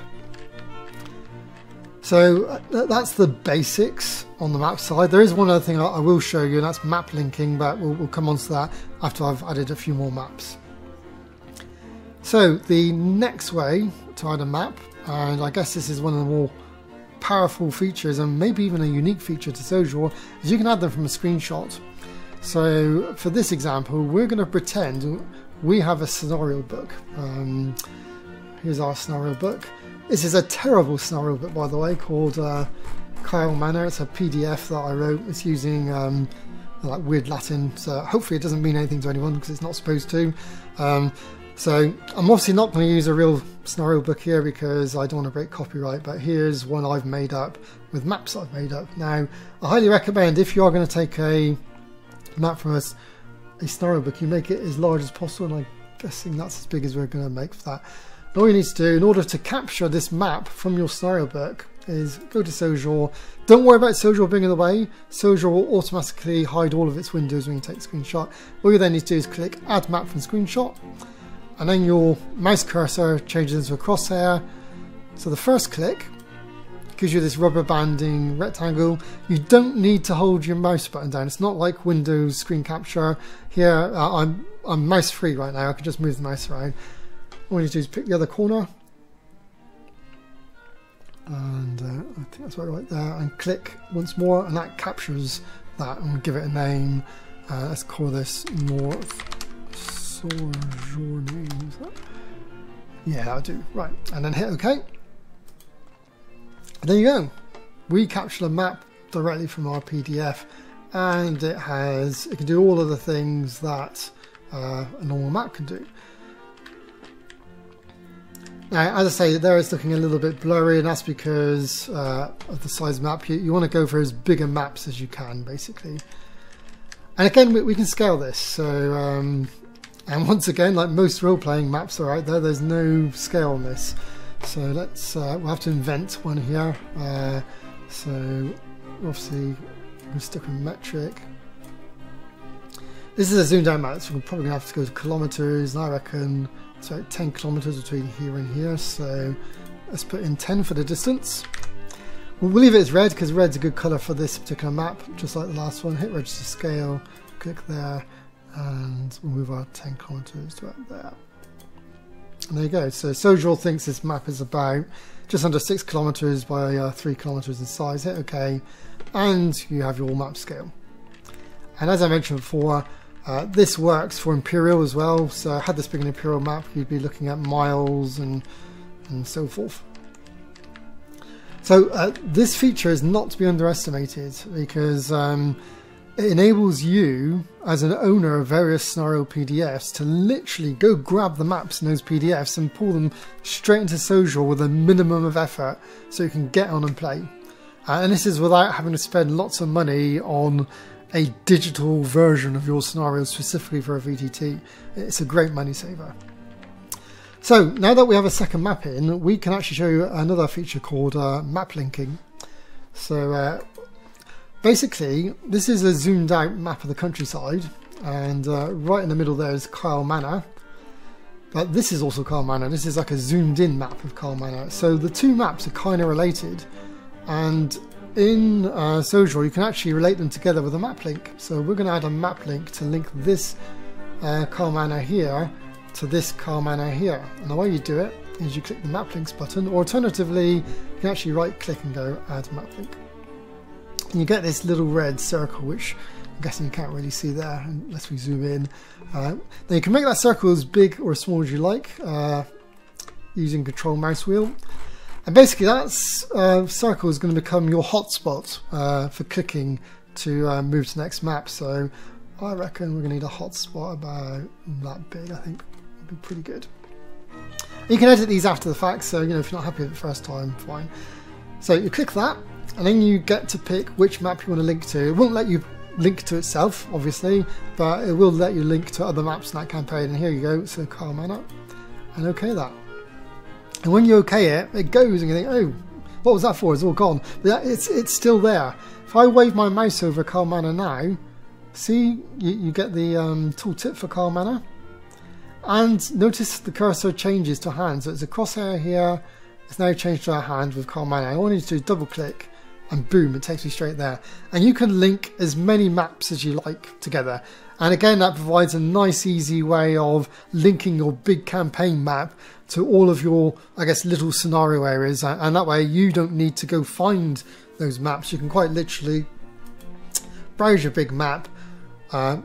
So uh, that's the basics on the map side. There is one other thing I will show you, and that's map linking, but we'll, we'll come on to that after I've added a few more maps. So the next way to add a map, and I guess this is one of the more powerful features and maybe even a unique feature to Sojour, is you can add them from a screenshot. So for this example, we're going to pretend we have a scenario book. Um, here's our scenario book. This is a terrible scenario book, by the way, called uh, Kyle Manor. It's a PDF that I wrote. It's using um, like weird Latin, so hopefully it doesn't mean anything to anyone because it's not supposed to. Um, so I'm obviously not going to use a real scenario book here because I don't want to break copyright, but here's one I've made up with maps I've made up. Now, I highly recommend if you are going to take a map from a, a scenario book, you make it as large as possible, and I'm guessing that's as big as we're going to make for that. All you need to do in order to capture this map from your scenario book is go to Sojour. Don't worry about Sojour being in the way. Sojour will automatically hide all of its windows when you take a screenshot. All you then need to do is click Add Map from Screenshot, and then your mouse cursor changes into a crosshair. So the first click gives you this rubber banding rectangle. You don't need to hold your mouse button down. It's not like Windows screen capture. Here, uh, I'm, I'm mouse free right now. I can just move the mouse around. All you do is pick the other corner. And uh, I think that's right, right there. And click once more, and that captures that. And give it a name. Uh, let's call this North Sojourning. Yeah, that'll do. Right, and then hit OK. There you go. We captured a map directly from our PDF, and it has it can do all of the things that uh, a normal map can do. Now, as I say, there it's looking a little bit blurry, and that's because uh, of the size map. You, you want to go for as bigger maps as you can, basically. And again, we, we can scale this. So um, and once again, like most role-playing maps are out there, there's no scale on this. So let's, uh, we'll have to invent one here. Uh, so obviously we're stuck with metric. This is a zoomed out map, so we're probably to have to go to kilometres, and I reckon it's about 10 kilometres between here and here, so let's put in 10 for the distance. We'll leave it as red because red's a good colour for this particular map, just like the last one. Hit register scale, click there, and we'll move our 10 kilometers to about there. And there you go. So Sojour thinks this map is about just under 6 kilometers by uh, 3 kilometers in size. Hit OK, and you have your map scale. And as I mentioned before, uh, this works for Imperial as well. So had this been an Imperial map, you'd be looking at miles and and so forth. So uh, this feature is not to be underestimated because um, it enables you, as an owner of various scenario PDFs, to literally go grab the maps in those PDFs and pull them straight into Sojour with a minimum of effort so you can get on and play. Uh, and this is without having to spend lots of money on a digital version of your scenario specifically for a VTT. It's a great money saver. So now that we have a second map in, we can actually show you another feature called uh, map linking. So uh, basically, this is a zoomed out map of the countryside, and uh, right in the middle there is Kyle Manor. But this is also Kyle Manor. This is like a zoomed in map of Kyle Manor. So the two maps are kind of related, and in uh, Sojour you can actually relate them together with a map link. So we're going to add a map link to link this uh, Kyle Manor here to this Kyle Manor here. And the way you do it is you click the map links button, or alternatively, you can actually right click and go add map link. You get this little red circle, which I'm guessing you can't really see there unless we zoom in. Uh, now you can make that circle as big or as small as you like uh, using control mouse wheel. And basically that uh, circle is going to become your hotspot uh, for clicking to uh, move to next map. So I reckon we're going to need a hotspot about that big, I think would be pretty good. You can edit these after the fact, so you know if you're not happy with it the first time, fine. So you click that, and then you get to pick which map you want to link to. It won't let you link to itself, obviously, but it will let you link to other maps in that campaign. And here you go, so Kyle Manor, and OK that. And when you OK it, it goes, and you think, oh, what was that for? It's all gone. But it's it's still there. If I wave my mouse over Kyle Manor now, see, you, you get the um, tooltip for Kyle Manor. And notice the cursor changes to hand. So it's a crosshair here. It's now changed to a hand with Kyle Manor. All I need to do is double click and boom, it takes me straight there. And you can link as many maps as you like together. And again, that provides a nice, easy way of linking your big campaign map to all of your, I guess, little scenario areas. And that way, you don't need to go find those maps. You can quite literally browse your big map, uh,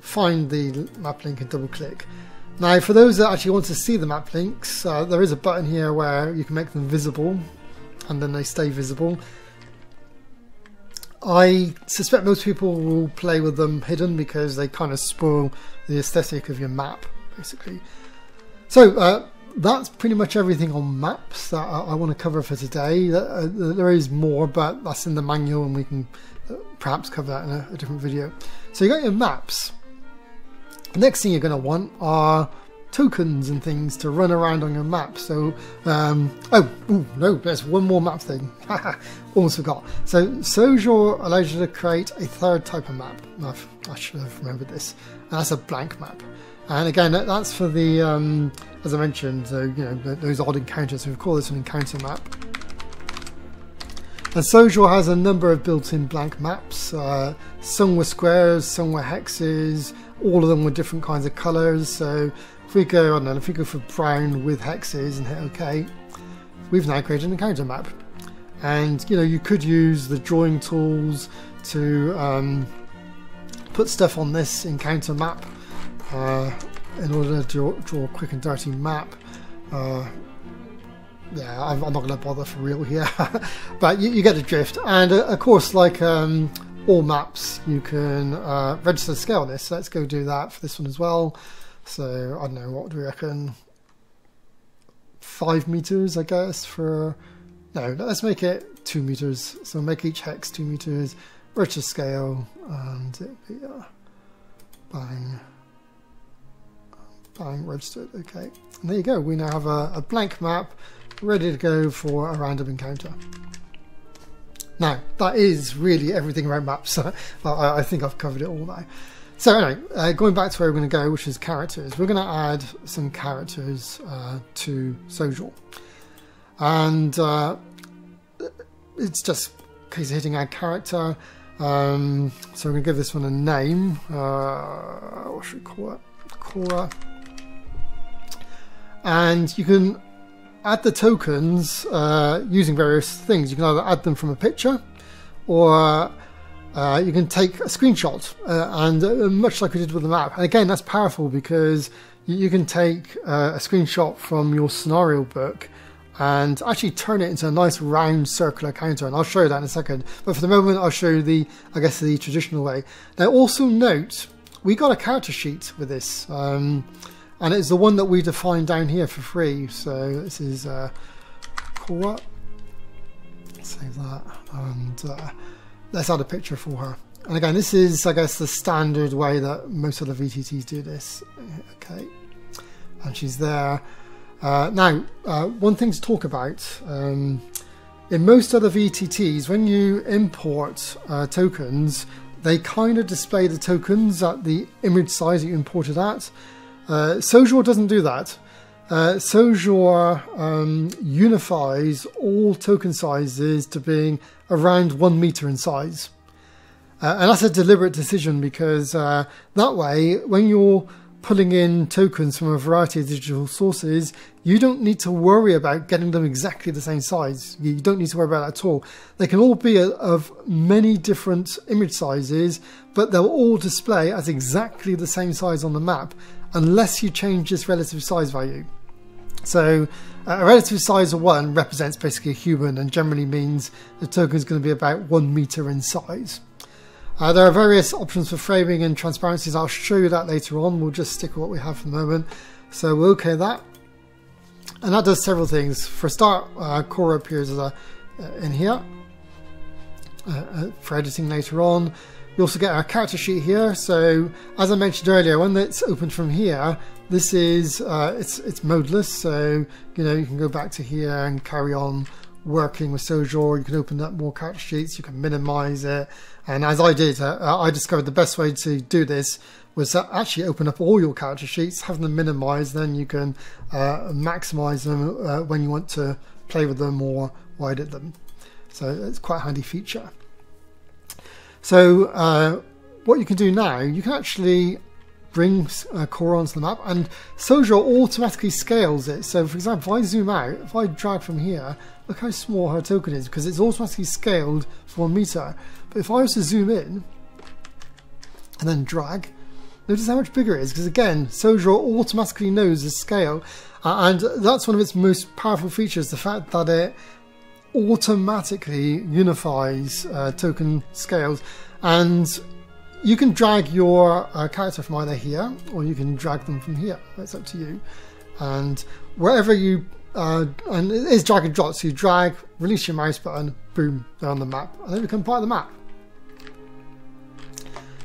find the map link, and double click. Now, for those that actually want to see the map links, uh, there is a button here where you can make them visible, and then they stay visible. I suspect most people will play with them hidden because they kind of spoil the aesthetic of your map, basically. So uh, that's pretty much everything on maps that I, I want to cover for today. Uh, there is more, but that's in the manual, and we can uh, perhaps cover that in a, a different video. So you got your maps. The next thing you're going to want are tokens and things to run around on your map. So, um, oh, ooh, no, there's one more map thing. Almost forgot. So, Sojour allows you to create a third type of map. I've, i should have remembered this. And that's a blank map. And again, that's for the, um, as I mentioned, you know, those odd encounters. We call this an encounter map. And Sojour has a number of built-in blank maps. Uh, some were squares, some were hexes, all of them with different kinds of colours. So if we go, I don't know, if we go for brown with hexes and hit OK, we've now created an encounter map. And you know, you could use the drawing tools to um, put stuff on this encounter map uh, in order to draw, draw, a quick and dirty map. Uh, yeah, I'm, I'm not going to bother for real here, but you, you, get the drift. And uh, of course, like um, all maps, you can uh, register scale this. So let's go do that for this one as well. So I don't know, what do we reckon? Five meters, I guess, for no, let's make it two meters. So make each hex two meters, richer scale, and it be uh, bang, bang registered. Okay, and there you go. We now have a, a blank map ready to go for a random encounter. Now, that is really everything around maps. I, I think I've covered it all now. So anyway, uh, going back to where we're going to go, which is characters, we're going to add some characters uh, to Sojour. And uh, it's just a case of hitting add character. Um, so we're going to give this one a name. Uh, what should we call it? Cora. And you can add the tokens uh, using various things. You can either add them from a picture or uh, you can take a screenshot, uh, and uh, much like we did with the map. And again, that's powerful because you, can take uh, a screenshot from your scenario book and actually turn it into a nice round circular counter. And I'll show you that in a second. But for the moment, I'll show you the, I guess, the traditional way. Now, also note, we got a character sheet with this. Um, and it's the one that we defined down here for free. So this is uh, cool. Save that. And uh, let's add a picture for her. And again, this is, I guess, the standard way that most of the VTTs do this. Okay, and she's there. Uh, now, uh, one thing to talk about um, in most other VTTs, when you import uh, tokens, they kind of display the tokens at the image size that you imported at. Uh, Sojour doesn't do that. Uh, Sojour um, unifies all token sizes to being around one meter in size. Uh, and that's a deliberate decision because uh, that way, when you're pulling in tokens from a variety of digital sources, you don't need to worry about getting them exactly the same size. You don't need to worry about that at all. They can all be of many different image sizes, but they'll all display as exactly the same size on the map unless you change this relative size value. So uh, a relative size of 1 represents basically a human and generally means the token is going to be about 1 meter in size. Uh, there are various options for framing and transparencies. I'll show you that later on. We'll just stick with what we have for the moment. So we'll okay that. And that does several things. For a start, uh, Cora appears as a, uh, in here uh, for editing later on. We also get our character sheet here. So as I mentioned earlier, when it's opened from here, this is uh, it's it's modeless. So you know you can go back to here and carry on working with Sojour. You can open up more character sheets. You can minimize it. And as I did, uh, I discovered the best way to do this was to actually open up all your character sheets, have them minimized, then you can uh, maximize them uh, when you want to play with them or edit them. So it's quite a handy feature. So uh, what you can do now, you can actually bring uh, Cora onto the map and Sojour automatically scales it. So for example, if I zoom out, if I drag from here, look how small her token is because it's automatically scaled for one meter. But if I was to zoom in and then drag, notice how much bigger it is because again, Sojour automatically knows the scale uh, and that's one of its most powerful features, the fact that it automatically unifies uh, token scales and you can drag your uh, character from either here or you can drag them from here. It's up to you. And wherever you, uh, and it is drag and drop, so you drag, release your mouse button, boom, they're on the map, and they become part of the map.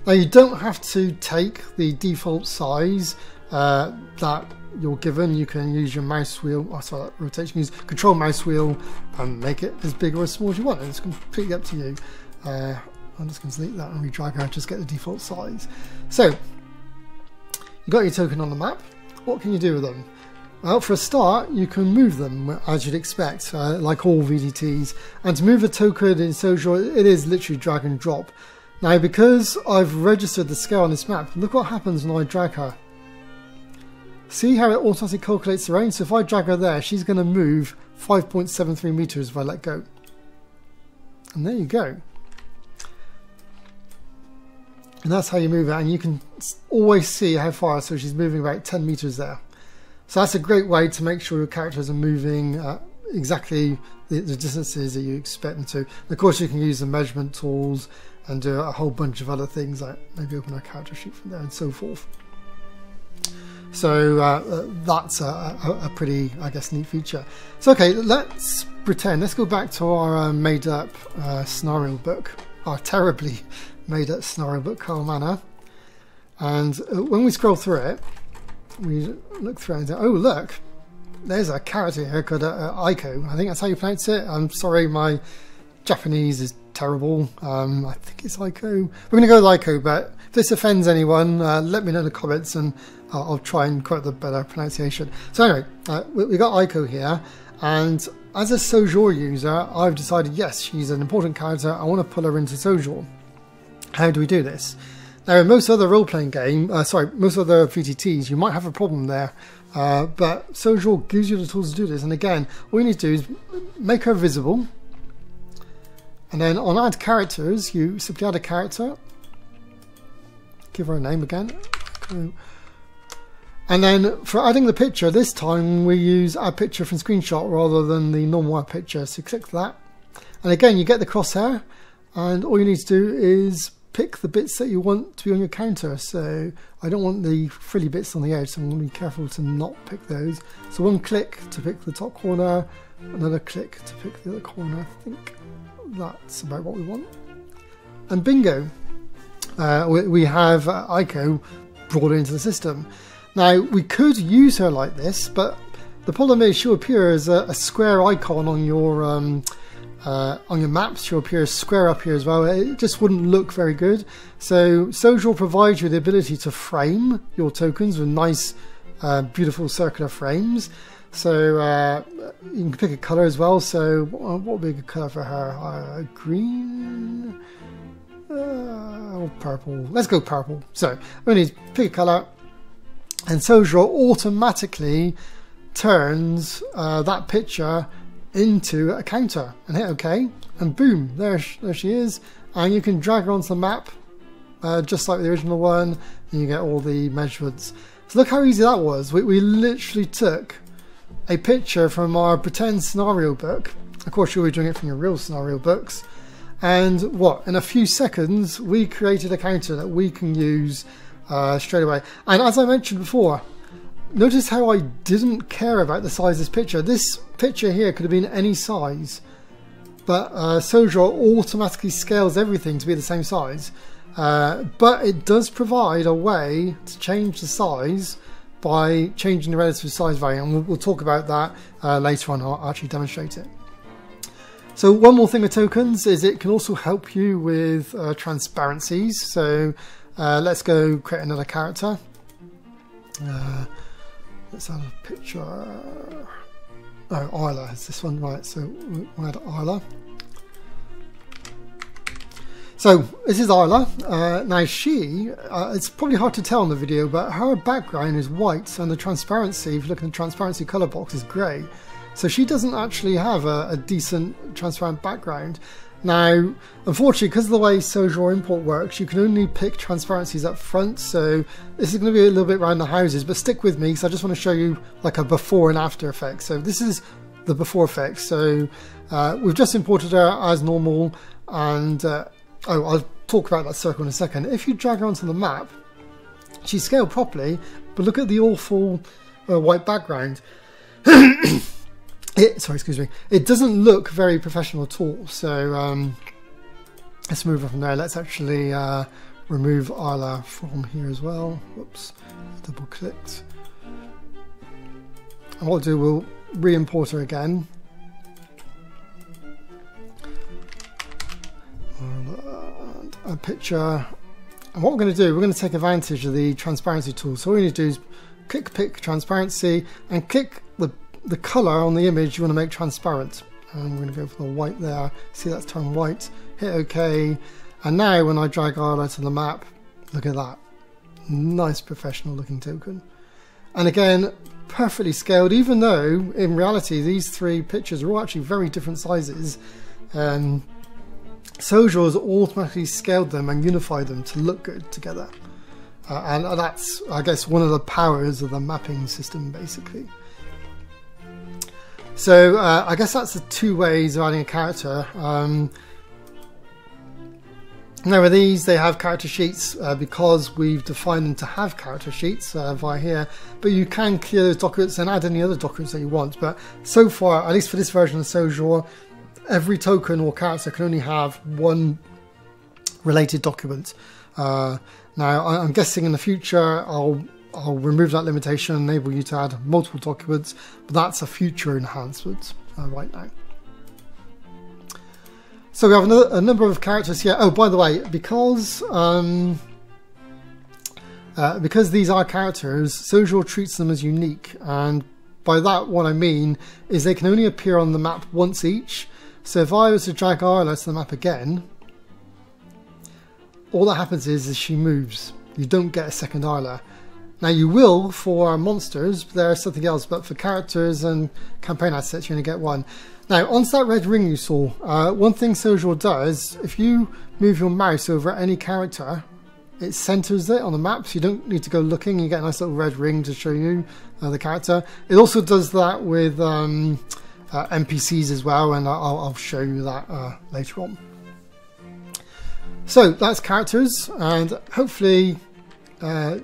Now you don't have to take the default size uh, that you're given. You can use your mouse wheel, oh sorry, rotation, use control mouse wheel and make it as big or as small as you want. It's completely up to you. Uh, I'm just going to delete that and redrag out, just get the default size. So, you got your token on the map. What can you do with them? Well, for a start, you can move them as you'd expect, uh, like all VTTs. And to move a token in Sojour, it is literally drag and drop. Now, because I've registered the scale on this map, look what happens when I drag her. See how it automatically calculates the range? So if I drag her there, she's going to move 5.73 meters if I let go. And there you go. And that's how you move it. And you can always see how far so she's moving about 10 meters there. So that's a great way to make sure your characters are moving uh, exactly the, the, distances that you expect them to. And of course you can use the measurement tools and do a whole bunch of other things like maybe open a character sheet from there and so forth so uh, uh, that's a, a, pretty I guess neat feature so okay let's pretend let's go back to our uh, made up uh, scenario book our terribly made up Scenario book, Carl Manor. And uh, when we scroll through it, we look through and say, oh, look, there's a character here called uh, uh, Aiko. I think that's how you pronounce it. I'm sorry, my Japanese is terrible. Um, I think it's Aiko. We're going to go with Aiko, but if this offends anyone, uh, let me know in the comments and I'll, I'll try and quote the better pronunciation. So anyway, uh, we, we got Aiko here, and as a Sojour user, I've decided, yes, she's an important character. I want to pull her into Sojour. How do we do this? Now, in most other role-playing game, uh, sorry, most other VTTs, you might have a problem there, uh, but Sojour gives you the tools to do this. And again, all you need to do is make her visible, and then on add characters, you simply add a character, give her a name again, and then for adding the picture, this time we use add picture from screenshot rather than the normal add picture. So click that, and again, you get the crosshair, and all you need to do is pick the bits that you want to be on your counter. So I don't want the frilly bits on the edge, so I'm going to be careful to not pick those. So one click to pick the top corner, another click to pick the other corner. I think that's about what we want. And bingo, uh, we, we, have uh, Aiko brought into the system. Now we could use her like this, but the problem is she'll appear as a, a square icon on your um, uh, on your maps, she'll appear as square up here as well. It just wouldn't look very good. So Sojour provides you the ability to frame your tokens with nice, uh, beautiful circular frames. So uh, you can pick a color as well. So what would be a good color for her? Uh, green uh, or purple? Let's go purple. So we need to pick a color, and Sojour automatically turns uh, that picture into a counter and hit OK, and boom, there, there she is. And you can drag her onto the map uh, just like the original one, and you get all the measurements. So look how easy that was. We, we literally took a picture from our pretend scenario book. Of course, you'll be doing it from your real scenario books. And what? In a few seconds, we created a counter that we can use uh, straight away. And as I mentioned before, notice how I didn't care about the size of this picture. This picture here could have been any size, but uh, automatically scales everything to be the same size. Uh, but it does provide a way to change the size by changing the relative size value, and we'll, we'll talk about that uh, later on. I'll actually demonstrate it. So one more thing with tokens is it can also help you with uh, transparencies. So uh, let's go create another character. Uh, let's add a picture. Oh, Isla is this one, right? So we'll add Isla. So this is Isla. Uh, now she, uh, it's probably hard to tell in the video, but her background is white and the transparency, if you look at the transparency color box, is grey. So she doesn't actually have a, a decent transparent background. Now, unfortunately, because of the way Sojour import works, you can only pick transparencies up front. So this is going to be a little bit around the houses, but stick with me because I just want to show you like a before and after effect. So this is the before effect. So uh, we've just imported her as normal and uh, Oh, I'll talk about that circle in a second. If you drag her onto the map, she's scaled properly, but look at the awful uh, white background. it, sorry, excuse me. It doesn't look very professional at all. So um, let's move on from there. Let's actually uh, remove Isla from here as well. Whoops, double clicked. And what we'll do, we'll re-import her again. A picture. And what we're going to do, we're going to take advantage of the transparency tool. So all you need to do is click pick transparency and click the, the color on the image you want to make transparent. And we're going to go for the white there. See that's turned white. Hit OK. And now when I drag Isla to the map, look at that. Nice professional looking token. And again, perfectly scaled, even though in reality these three pictures are all actually very different sizes. Um, Sojour has automatically scaled them and unified them to look good together. Uh, and that's, I guess, one of the powers of the mapping system, basically. So uh, I guess that's the two ways of adding a character. Um, now with these, they have character sheets uh, because we've defined them to have character sheets uh, via here. But you can clear those documents and add any other documents that you want. But so far, at least for this version of Sojour, every token or character can only have one related document. Uh, now, I'm guessing in the future I'll I'll remove that limitation and enable you to add multiple documents, but that's a future enhancement uh, right now. So we have another, a number of characters here. Oh, by the way, because um, uh, because these are characters, Sojour treats them as unique, and by that what I mean is they can only appear on the map once each, so if I was to drag Isla to the map again, all that happens is, is she moves. You don't get a second Isla. Now you will for monsters, there's something else, but for characters and campaign assets you're going to get one. Now onto that red ring you saw, uh, one thing Sojour does, if you move your mouse over any character, it centers it on the map, so you don't need to go looking, you get a nice little red ring to show you uh, the character. It also does that with um, uh, NPCs as well, and I'll, I'll show you that uh, later on. So that's characters, and hopefully uh,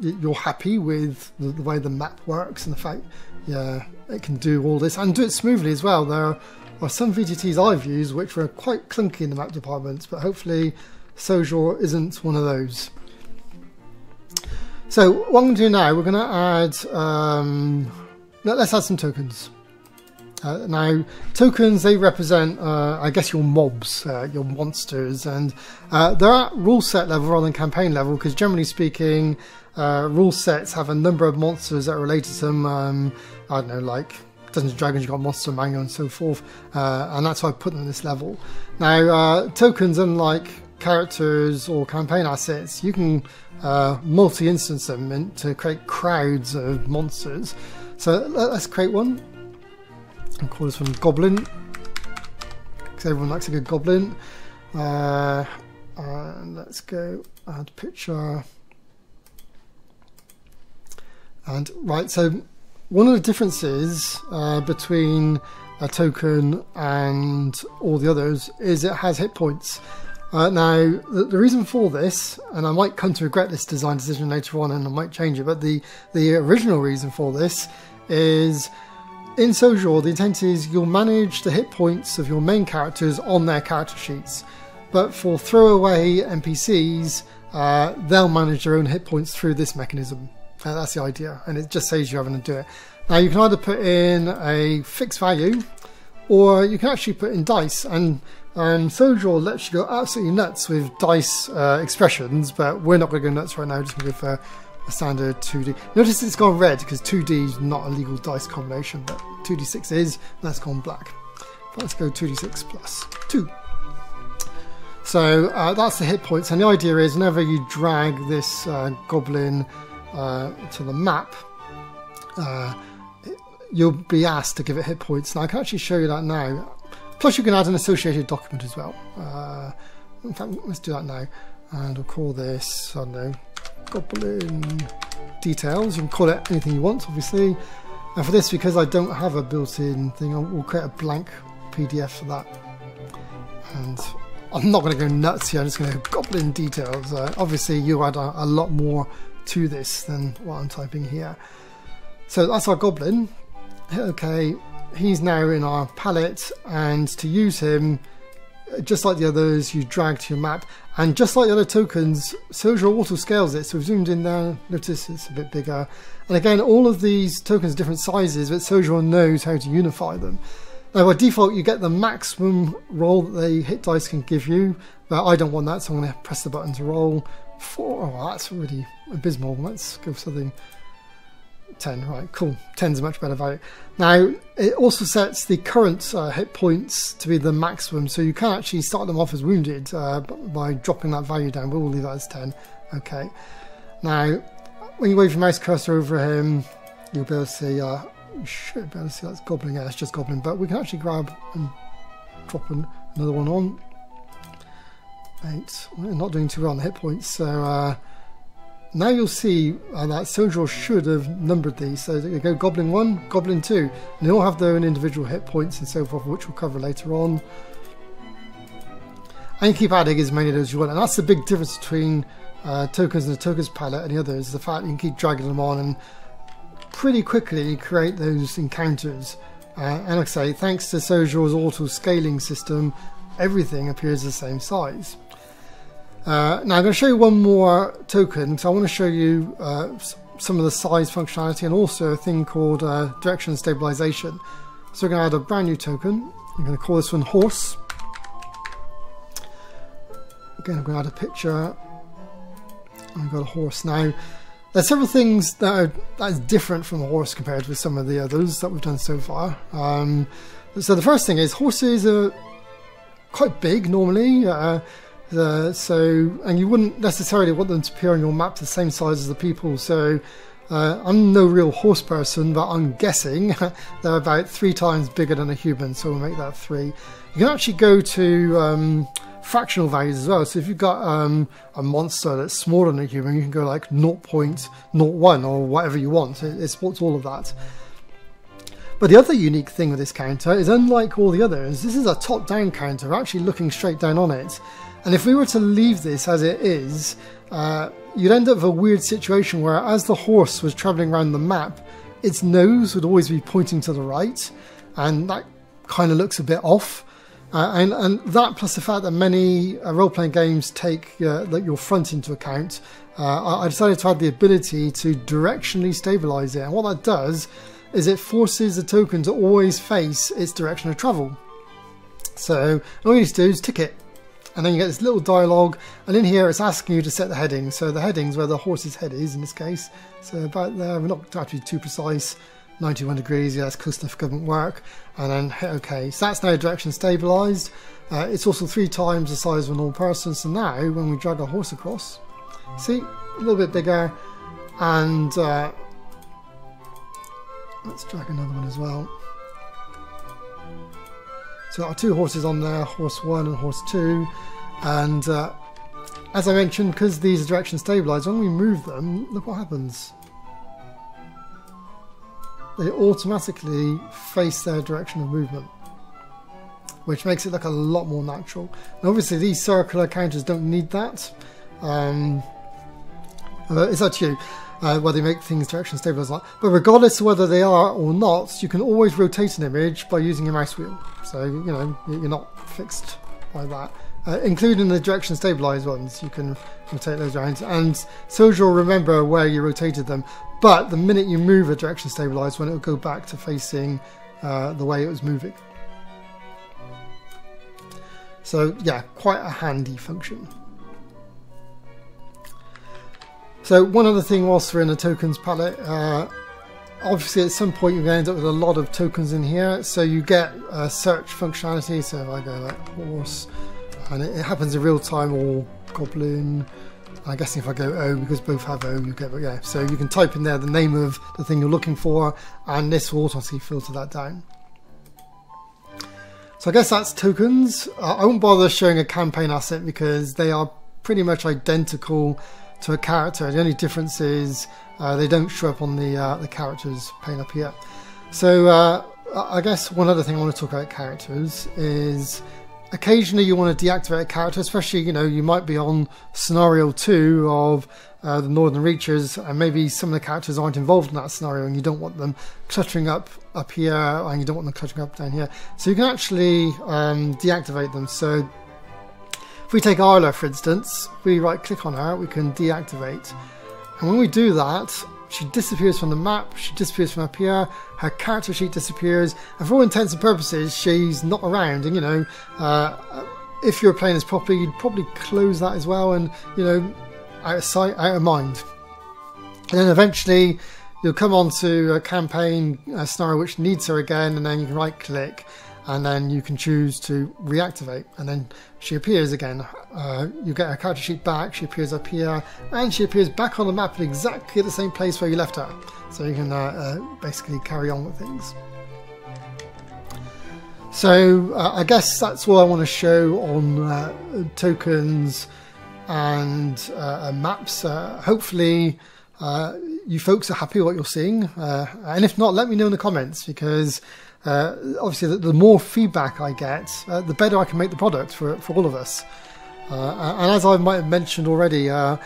you're happy with the, the, way the map works and the fact yeah, it can do all this and do it smoothly as well. There are some VTTs I've used which were quite clunky in the map departments, but hopefully Sojour isn't one of those. So what I'm going to do now, we're going to add um, let's add some tokens. Uh, now, tokens they represent, uh, I guess, your mobs, uh, your monsters, and uh, they're at rule set level rather than campaign level because, generally speaking, uh, rule sets have a number of monsters that are related to them. Um, I don't know, like Dungeons and Dragons, you've got Monster Manual and so forth, uh, and that's why I put them at this level. Now, tokens, unlike characters or campaign assets, you can multi-instance them to create crowds of monsters. So let's create one. I'll call this one Goblin. Because everyone likes a good goblin. Uh, and let's go add picture. And right, so one of the differences uh, between a token and all the others is it has hit points. Uh, now, the, the, reason for this, and I might come to regret this design decision later on and I might change it, but the, the original reason for this is in Sojour, the intent is you'll manage the hit points of your main characters on their character sheets. But for throwaway NPCs, uh, they'll manage their own hit points through this mechanism. Uh, that's the idea, and it just saves you having to do it. Now, you can either put in a fixed value, or you can actually put in dice. And um, lets you go absolutely nuts with dice uh, expressions, but we're not going to go nuts right now, just going to go for a standard 2D. Notice it's gone red because 2D is not a legal dice combination, but 2D6 is, that's gone black. But let's go 2D6 plus 2. So uh, that's the hit points, and the idea is whenever you drag this uh, goblin uh, to the map, uh, you'll be asked to give it hit points. Now I can actually show you that now. Plus you can add an associated document as well. Uh, in fact, let's do that now. And we'll call this, I don't know, Goblin details. You can call it anything you want, obviously. And for this, because I don't have a built-in thing, I will create a blank PDF for that. And I'm not going to go nuts here, I'm just going to Goblin details. Uh, obviously, you add a, a, lot more to this than what I'm typing here. So that's our Goblin. Hit OK. He's now in our palette, and to use him, just like the others, you drag to your map, and just like the other tokens, Sojour auto scales it. So we've zoomed in there, notice it's a bit bigger. And again, all of these tokens are different sizes, but Sojour knows how to unify them. Now, by default, you get the maximum roll that the hit dice can give you, but I don't want that, so I'm going to press the button to roll. Four, oh, that's really abysmal. Let's go for something 10, right, cool. 10's a much better value. Now, it also sets the current uh, hit points to be the maximum, so you can actually start them off as wounded uh, by dropping that value down. We'll leave that as 10. Okay. Now, when you wave your mouse cursor over him, you'll be able to see, uh, you should be able to see that's Goblin. Yeah, it's just Goblin, but we can actually grab and drop an, another one on. Eight. We're not doing too well on the hit points, so uh, now you'll see uh, that Sojour should have numbered these. So you go Goblin 1, Goblin 2, and they all have their own individual hit points and so forth, which we'll cover later on. And you keep adding as many as you want, and that's the big difference between uh, tokens and the tokens palette and the others, the fact you can keep dragging them on and pretty quickly create those encounters. Uh, and like I say, thanks to Sojour's auto scaling system, everything appears the same size. Uh, now I'm going to show you one more token, so I want to show you uh, some of the size functionality and also a thing called uh, direction stabilization. So we're going to add a brand new token. I'm going to call this one horse. Again, I'm going to add a picture. I've got a horse now. There's several things that are that is different from a horse compared with some of the others that we've done so far. Um, so the first thing is horses are quite big normally. Uh, uh, so, and you wouldn't necessarily want them to appear on your map the same size as the people. So, uh, I'm no real horse person, but I'm guessing they're about three times bigger than a human. So we'll make that three. You can actually go to um, fractional values as well. So if you've got um, a monster that's smaller than a human, you can go like 0.01 or whatever you want. It, it supports all of that. But the other unique thing with this counter is unlike all the others, this is a top-down counter, actually looking straight down on it. And if we were to leave this as it is, uh, you'd end up with a weird situation where as the horse was travelling around the map, its nose would always be pointing to the right, and that kind of looks a bit off. Uh, and, and that plus the fact that many uh, role-playing games take uh, your front into account, uh, I decided to add the ability to directionally stabilize it. And what that does is it forces the token to always face its direction of travel. So all you need to do is tick it and then you get this little dialogue and in here it's asking you to set the heading so the heading's where the horse's head is in this case so about there we're not actually too precise. 91 degrees yeah that's close enough government work and then hit ok. So that's now direction stabilized. Uh, it's also three times the size of a normal person. So now when we drag our horse across see a little bit bigger and uh, let's drag another one as well so our two horses on there, horse one and horse two, and uh, as I mentioned, because these are direction stabilized, when we move them, look what happens. They automatically face their direction of movement, which makes it look a lot more natural. Now, obviously, these circular counters don't need that. Um, uh, it's up to you uh, where they make things direction stable as stabilized. But regardless of whether they are or not, you can always rotate an image by using your mouse wheel. So, you know, you're not fixed by that. Uh, including the direction stabilized ones, you can rotate those around. And Sojour will remember where you rotated them. But the minute you move a direction stabilized one, it will go back to facing uh, the way it was moving. So, yeah, quite a handy function. So one other thing whilst we're in the tokens palette, uh, obviously at some point you're going to end up with a lot of tokens in here. So you get uh, search functionality. So if I go like horse, and it, it happens in real time, or goblin. I'm guessing if I go O, because both have O, you get, yeah. So you can type in there the name of the thing you're looking for, and this will automatically filter that down. So I guess that's tokens. Uh, I won't bother showing a campaign asset because they are pretty much identical to a character. The only difference is uh, they don't show up on the uh, the characters pane up here. So uh, I guess one other thing I want to talk about characters is occasionally you want to deactivate a character, especially you know you might be on scenario two of uh, the Northern Reaches, and maybe some of the characters aren't involved in that scenario, and you don't want them cluttering up up here, and you don't want them cluttering up down here. So you can actually um, deactivate them. So if we take Arla, for instance, we right click on her, we can deactivate. And when we do that, she disappears from the map, she disappears from up here, her character sheet disappears, and for all intents and purposes, she's not around. And you know, uh, if you're playing this properly, you'd probably close that as well, and you know, out of sight, out of mind. And then eventually, you'll come onto a campaign a scenario which needs her again, and then you can right click and then you can choose to reactivate and then she appears again. Uh, you get her character sheet back she appears up here and she appears back on the map in exactly the same place where you left her. So you can uh, uh, basically carry on with things. So uh, I guess that's all I want to show on uh, tokens and uh, maps. Hopefully you folks are happy with what you're seeing and if not let me know in the comments because uh, obviously, the, the, more feedback I get, uh, the better I can make the product for for all of us. Uh, and as I might have mentioned already, uh,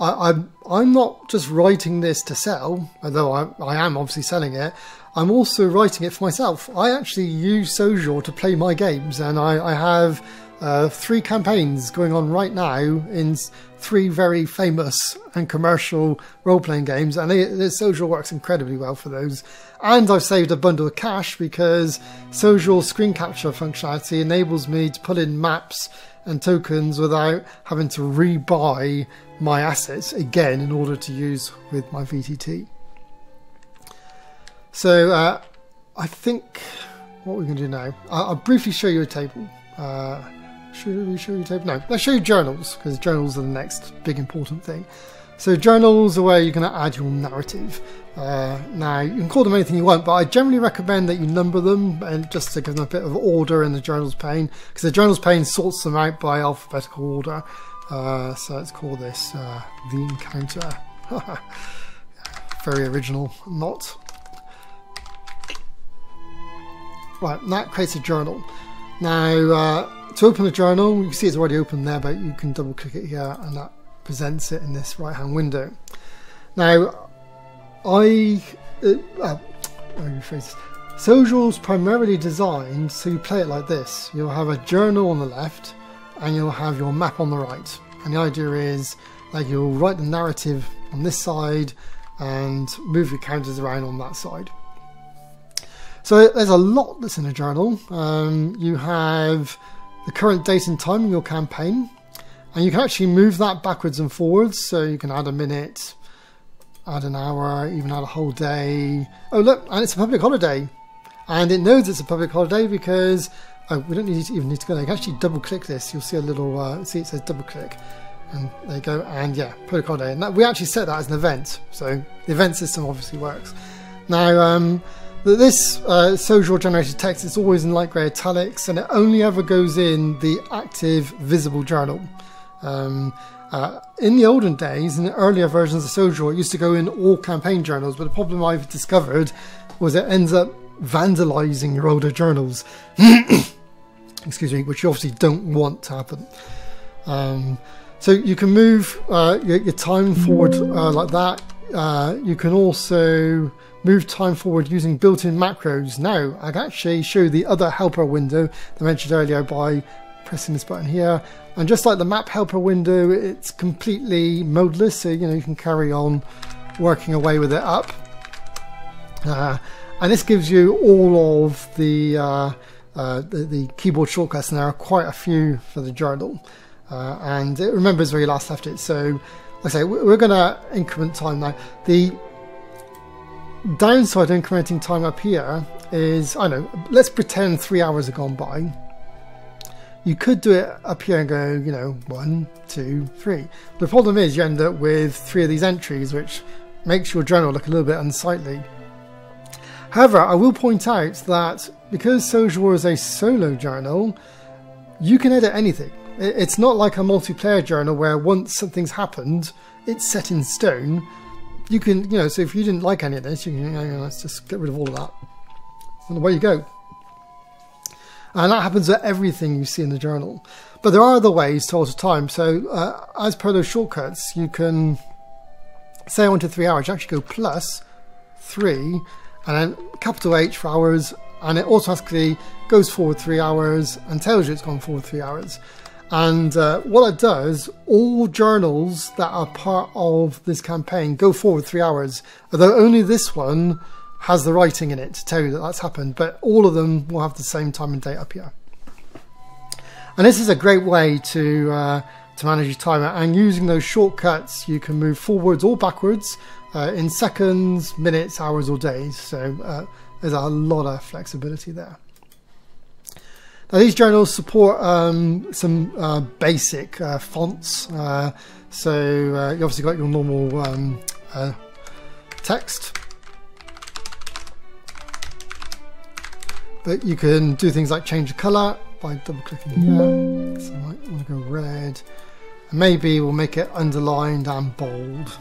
I, am I'm, I'm not just writing this to sell, although I, I am obviously selling it. I'm also writing it for myself. I actually use Sojour to play my games, and I, I have uh, three campaigns going on right now in three very famous and commercial role-playing games, and the Sojour works incredibly well for those. And I've saved a bundle of cash because Sojour screen capture functionality enables me to pull in maps and tokens without having to rebuy my assets again in order to use with my VTT. So uh, I think what we're going to do now, I'll, I'll briefly show you a table. Uh, should we show you a table? No, let's show you journals because journals are the next big important thing. So journals are where you're going to add your narrative. Uh, now you can call them anything you want, but I generally recommend that you number them and just to give them a bit of order in the journals pane because the journals pane sorts them out by alphabetical order. Uh, so let's call this uh, the encounter. Very original, not. Right, that creates a journal. Now, uh, to open a journal, you can see it's already open there, but you can double click it here and that presents it in this right hand window. Now, I. Uh, uh, rephrase Sojour's primarily designed so you play it like this. You'll have a journal on the left and you'll have your map on the right. And the idea is that you'll write the narrative on this side and move your characters around on that side. So there's a lot that's in a journal. Um, you have the current date and time in your campaign, and you can actually move that backwards and forwards. So you can add a minute, add an hour, even add a whole day. Oh look, and it's a public holiday, and it knows it's a public holiday because oh, we don't need to even need to go there. You can actually double click this. You'll see a little uh, see it says double click, and there you go. And yeah, public holiday, and that, we actually set that as an event. So the event system obviously works. Now. Um, this uh, Sojour generated text is always in light grey italics and it only ever goes in the active visible journal. Um, uh, in the olden days, in the earlier versions of Sojour, it used to go in all campaign journals, but the problem I've discovered was it ends up vandalizing your older journals. Excuse me, which you obviously don't want to happen. Um, so you can move uh, your, your, time forward uh, like that. Uh, you can also move time forward using built-in macros. Now, I can actually show the other helper window that I mentioned earlier by pressing this button here. And just like the map helper window, it's completely modeless, so you know you can carry on working away with it up. Uh, and this gives you all of the, uh, uh, the, the keyboard shortcuts, and there are quite a few for the journal. Uh, and it remembers where you last left it. So, like I say, we're going to increment time now. The downside of incrementing time up here is, I know, let's pretend three hours have gone by. You could do it up here and go, you know, one, two, three. The problem is you end up with three of these entries, which makes your journal look a little bit unsightly. However, I will point out that because Sojour is a solo journal, you can edit anything. It's not like a multiplayer journal where once something's happened, it's set in stone you can, you know, so if you didn't like any of this, you can, you know, let's just get rid of all of that. And away you go. And that happens with everything you see in the journal. But there are other ways to alter time. So uh, as per those shortcuts, you can say I to three hours, you actually go plus three, and then capital H for hours, and it automatically goes forward three hours and tells you it's gone forward three hours. And uh, what it does, all journals that are part of this campaign go forward three hours, although only this one has the writing in it to tell you that that's happened, but all of them will have the same time and date up here. And this is a great way to, uh, to manage your timer. And using those shortcuts, you can move forwards or backwards uh, in seconds, minutes, hours, or days. So uh, there's a lot of flexibility there. Now, these journals support um, some uh, basic uh, fonts. Uh, so you obviously got your normal um, text. But you can do things like change the colour by double clicking here. So I might want to go red. And maybe we'll make it underlined and bold.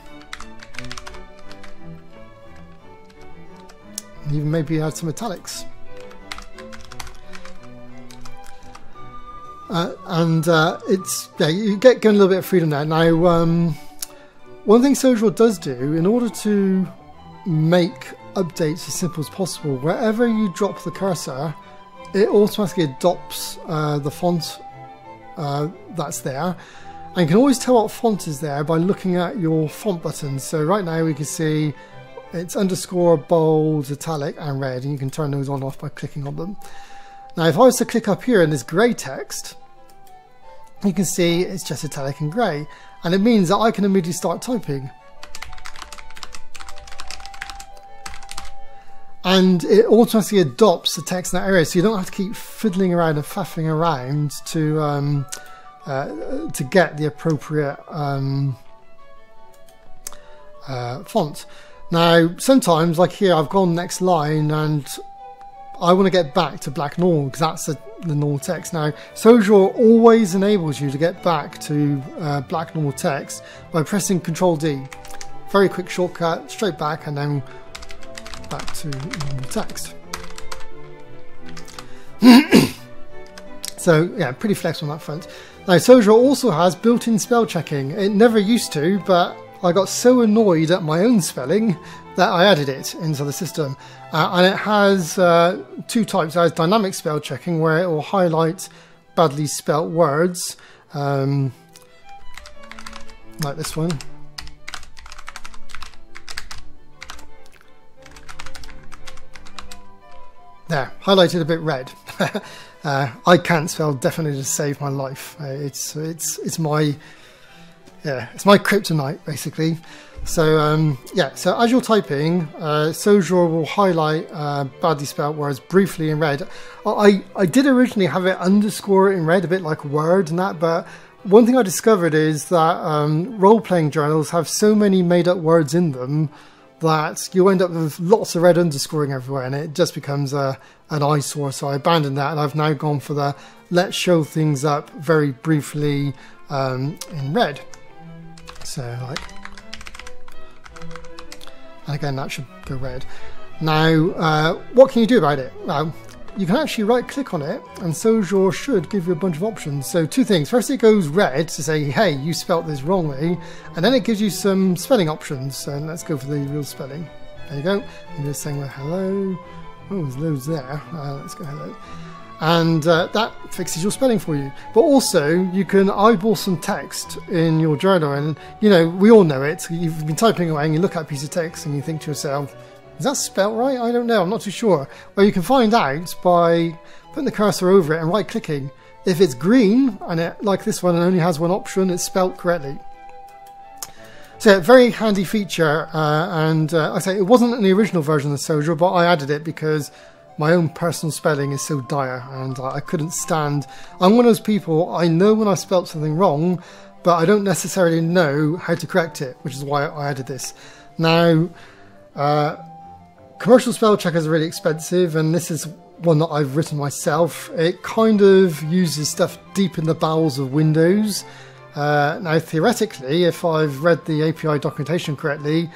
And even maybe add some italics. Uh, and uh, it's yeah, you get given a little bit of freedom there. Now, um, one thing Sojour does do, in order to make updates as simple as possible, wherever you drop the cursor, it automatically adopts uh, the font uh, that's there. And you can always tell what font is there by looking at your font buttons. So right now we can see it's underscore, bold, italic, and red, and you can turn those on and off by clicking on them. Now, if I was to click up here in this grey text, you can see it's just italic and grey and it means that I can immediately start typing and it automatically adopts the text in that area so you don't have to keep fiddling around and faffing around to um, uh, to get the appropriate um, uh, font. Now sometimes like here I've gone next line and I want to get back to black normal because that's the, the, normal text. Now, Sojour always enables you to get back to uh, black normal text by pressing Control D. Very quick shortcut, straight back and then back to normal text. so yeah, pretty flexible on that front. Now, Sojour also has built-in spell checking. It never used to, but I got so annoyed at my own spelling that I added it into the system. Uh, and it has uh, two types. It has dynamic spell checking, where it will highlight badly spelt words, um, like this one. There, highlighted a bit red. uh, I can't spell definitely to save my life. Uh, it's it's it's my yeah, it's my kryptonite basically. So um, yeah, so as you're typing, uh, Sojour will highlight uh, badly spelled words briefly in red. I I did originally have it underscore in red, a bit like Word and that, but one thing I discovered is that um, role-playing journals have so many made-up words in them that you end up with lots of red underscoring everywhere, and it just becomes a an eyesore. So I abandoned that, and I've now gone for the let's show things up very briefly um, in red. So like and again that should go red. Now, uh, what can you do about it? Well, you can actually right click on it and Sojour should give you a bunch of options. So two things. First it goes red to say, hey, you spelt this wrongly. And then it gives you some spelling options. And let's go for the real spelling. There you go. And just saying, well, hello. Oh, there's loads there. Uh, let's go hello. And uh, that fixes your spelling for you. But also, you can eyeball some text in your journal. And, you know, we all know it. You've been typing away and you look at a piece of text and you think to yourself, is that spelt right? I don't know. I'm not too sure. Well, you can find out by putting the cursor over it and right clicking. If it's green and it, like this one, and only has one option, it's spelt correctly. So, yeah, very handy feature. Uh, and uh, I say it wasn't in the original version of Sojour, but I added it because my own personal spelling is so dire and I couldn't stand. I'm one of those people, I know when I spelt something wrong, but I don't necessarily know how to correct it, which is why I added this. Now, uh, commercial spell checkers are really expensive, and this is one that I've written myself. It kind of uses stuff deep in the bowels of Windows. Uh, now, theoretically, if I've read the API documentation correctly,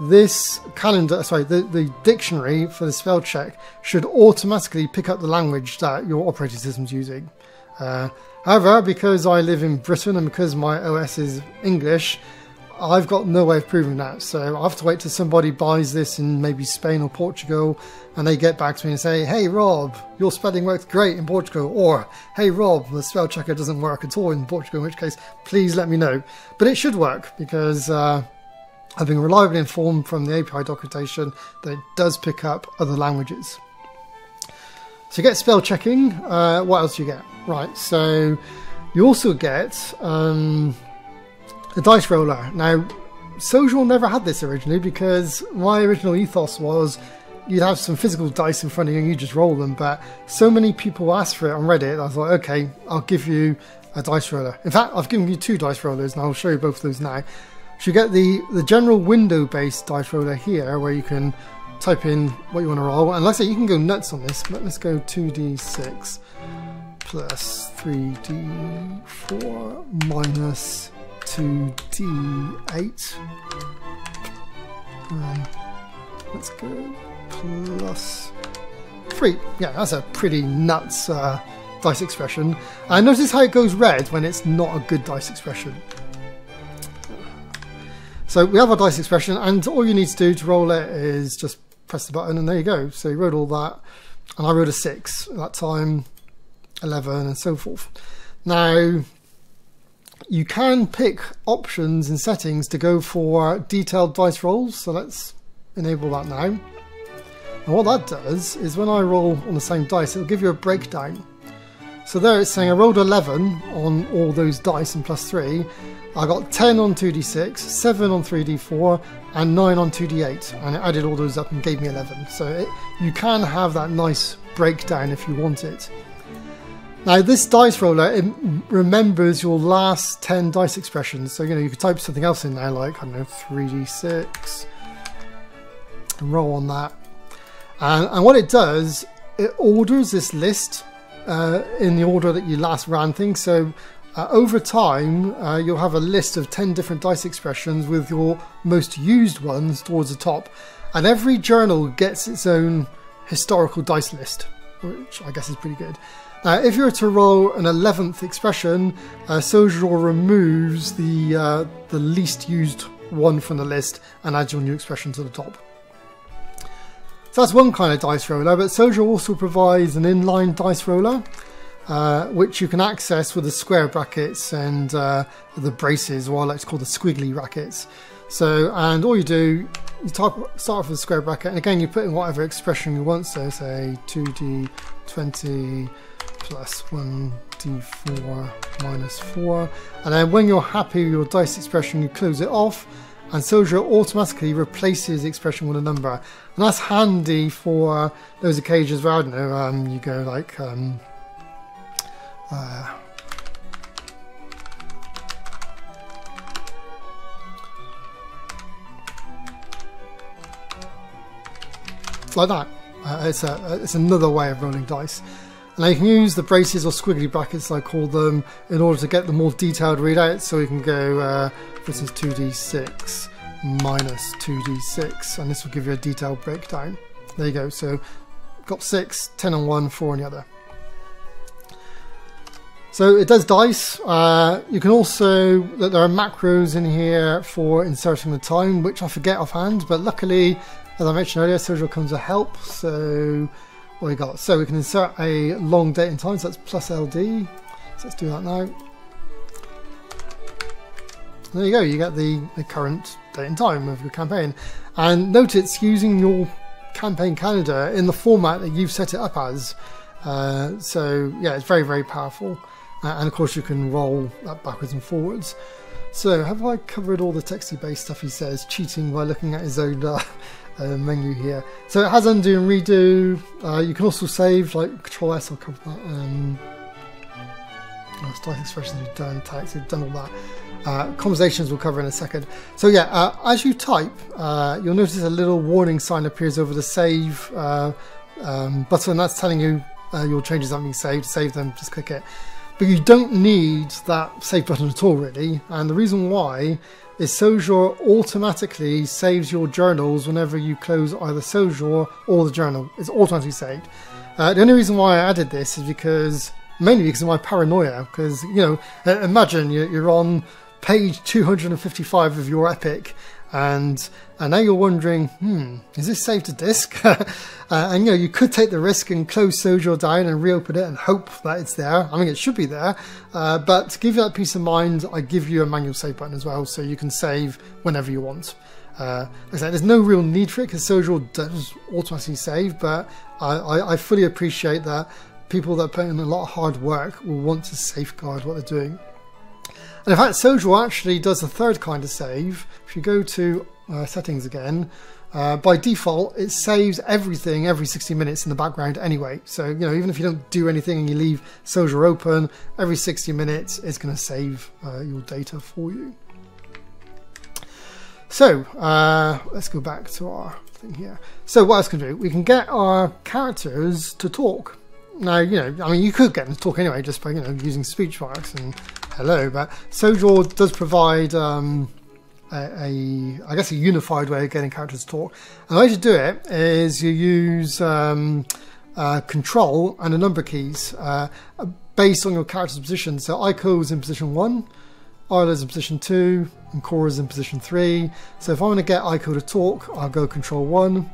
this calendar, sorry, the, the dictionary for the spell check should automatically pick up the language that your operating system's using. Uh, however, because I live in Britain and because my OS is English, I've got no way of proving that. So I have to wait till somebody buys this in maybe Spain or Portugal and they get back to me and say, Hey Rob, your spelling works great in Portugal. Or, Hey Rob, the spell checker doesn't work at all in Portugal, in which case, please let me know. But it should work because uh, I've been reliably informed from the API documentation that it does pick up other languages. So you get spell checking. Uh, what else do you get? Right, so you also get um, the dice roller. Now, Sojour never had this originally because my original ethos was you'd have some physical dice in front of you and you just roll them. But so many people asked for it on Reddit, I thought, okay, I'll give you a dice roller. In fact, I've given you two dice rollers and I'll show you both of those now. So you get the, the general window-based dice roller here, where you can type in what you want to roll. And like I say, you can go nuts on this, but let's go 2d6 plus 3d4 minus 2d8. Um, let's go plus 3. Yeah, that's a pretty nuts uh, dice expression. And notice how it goes red when it's not a good dice expression. So we have our dice expression, and all you need to do to roll it is just press the button, and there you go. So you wrote all that, and I wrote a 6 at that time, 11, and so forth. Now, you can pick options and settings to go for detailed dice rolls, so let's enable that now. And what that does is when I roll on the same dice, it'll give you a breakdown. So there it's saying I rolled 11 on all those dice and plus 3, I got 10 on 2d6, 7 on 3d4, and 9 on 2d8, and it added all those up and gave me 11. So it, you can have that nice breakdown if you want it. Now this dice roller it remembers your last 10 dice expressions, so you know you could type something else in there like, I don't know, 3d6, and roll on that. And, and what it does, it orders this list uh, in the order that you last ran things. So uh, over time, uh, you'll have a list of 10 different dice expressions with your most used ones towards the top, and every journal gets its own historical dice list, which I guess is pretty good. Now, if you were to roll an 11th expression, uh, Sojour removes the, uh, the least used one from the list and adds your new expression to the top. So that's one kind of dice roller, but Sojour also provides an inline dice roller. Uh, which you can access with the square brackets and uh, the braces, or I like to call the squiggly brackets. So, and all you do, you type start off with a square bracket, and again you put in whatever expression you want. So say 2d20 plus 1d4 minus 4, and then when you're happy with your dice expression, you close it off, and Sojour automatically replaces the expression with a number, and that's handy for those occasions where I don't know um, you go like. Um, uh, like that. Uh, it's, a, it's another way of rolling dice. And you can use the braces or squiggly brackets, I call them, in order to get the more detailed readout. So we can go, uh, for instance, 2d6 minus 2d6, and this will give you a detailed breakdown. There you go. So got 6, 10 on one, 4 on the other. So it does dice. Uh, you can also, there are macros in here for inserting the time, which I forget offhand, but luckily as I mentioned earlier, Sojour comes to help. So what we got? So we can insert a long date and time. So that's plus LD. So let's do that now. There you go. You get the, the current date and time of your campaign. And note it's using your campaign calendar in the format that you've set it up as. Uh, so yeah, it's very, very powerful. Uh, and of course you can roll that backwards and forwards. So have I covered all the texty based stuff he says, cheating by looking at his own uh, uh, menu here. So it has undo and redo. Uh, you can also save, like Control S, I'll cover that. Um, oh, start expressions we've done, text, we've done all that. Uh, conversations we'll cover in a second. So yeah, uh, as you type, uh, you'll notice a little warning sign appears over the save uh, um, button. That's telling you your changes aren't being saved. Save them, just click it. But you don't need that save button at all, really. And the reason why is Sojour automatically saves your journals whenever you close either Sojour or the journal. It's automatically saved. Uh, the only reason why I added this is because, mainly because of my paranoia. Because, you know, imagine you're on page 255 of your epic and and now you're wondering, hmm, is this saved to disk? uh, and you know, you could take the risk and close Sojour down and reopen it and hope that it's there. I mean, it should be there, uh, but to give you that peace of mind, I give you a manual save button as well, so you can save whenever you want. Uh, like I said, there's no real need for it because Sojour does automatically save, but I, I, I fully appreciate that people that put in a lot of hard work will want to safeguard what they're doing. And in fact, Sojour actually does a third kind of save. If you go to uh, settings again, uh, by default, it saves everything every 60 minutes in the background anyway. So, you know, even if you don't do anything and you leave Sojour open, every 60 minutes it's going to save uh, your data for you. So, uh, let's go back to our thing here. So, what else can we do? We can get our characters to talk. Now, you know, I mean, you could get them to talk anyway just by, you know, using speech marks and hello, but Sojour does provide um, a, I guess, a unified way of getting characters to talk. And the way to do it is you use um, uh, control and a number keys uh, based on your character's position. So Aiko is in position one, Isla is in position two, and Cora is in position three. So if I want to get Aiko to talk, I'll go control one.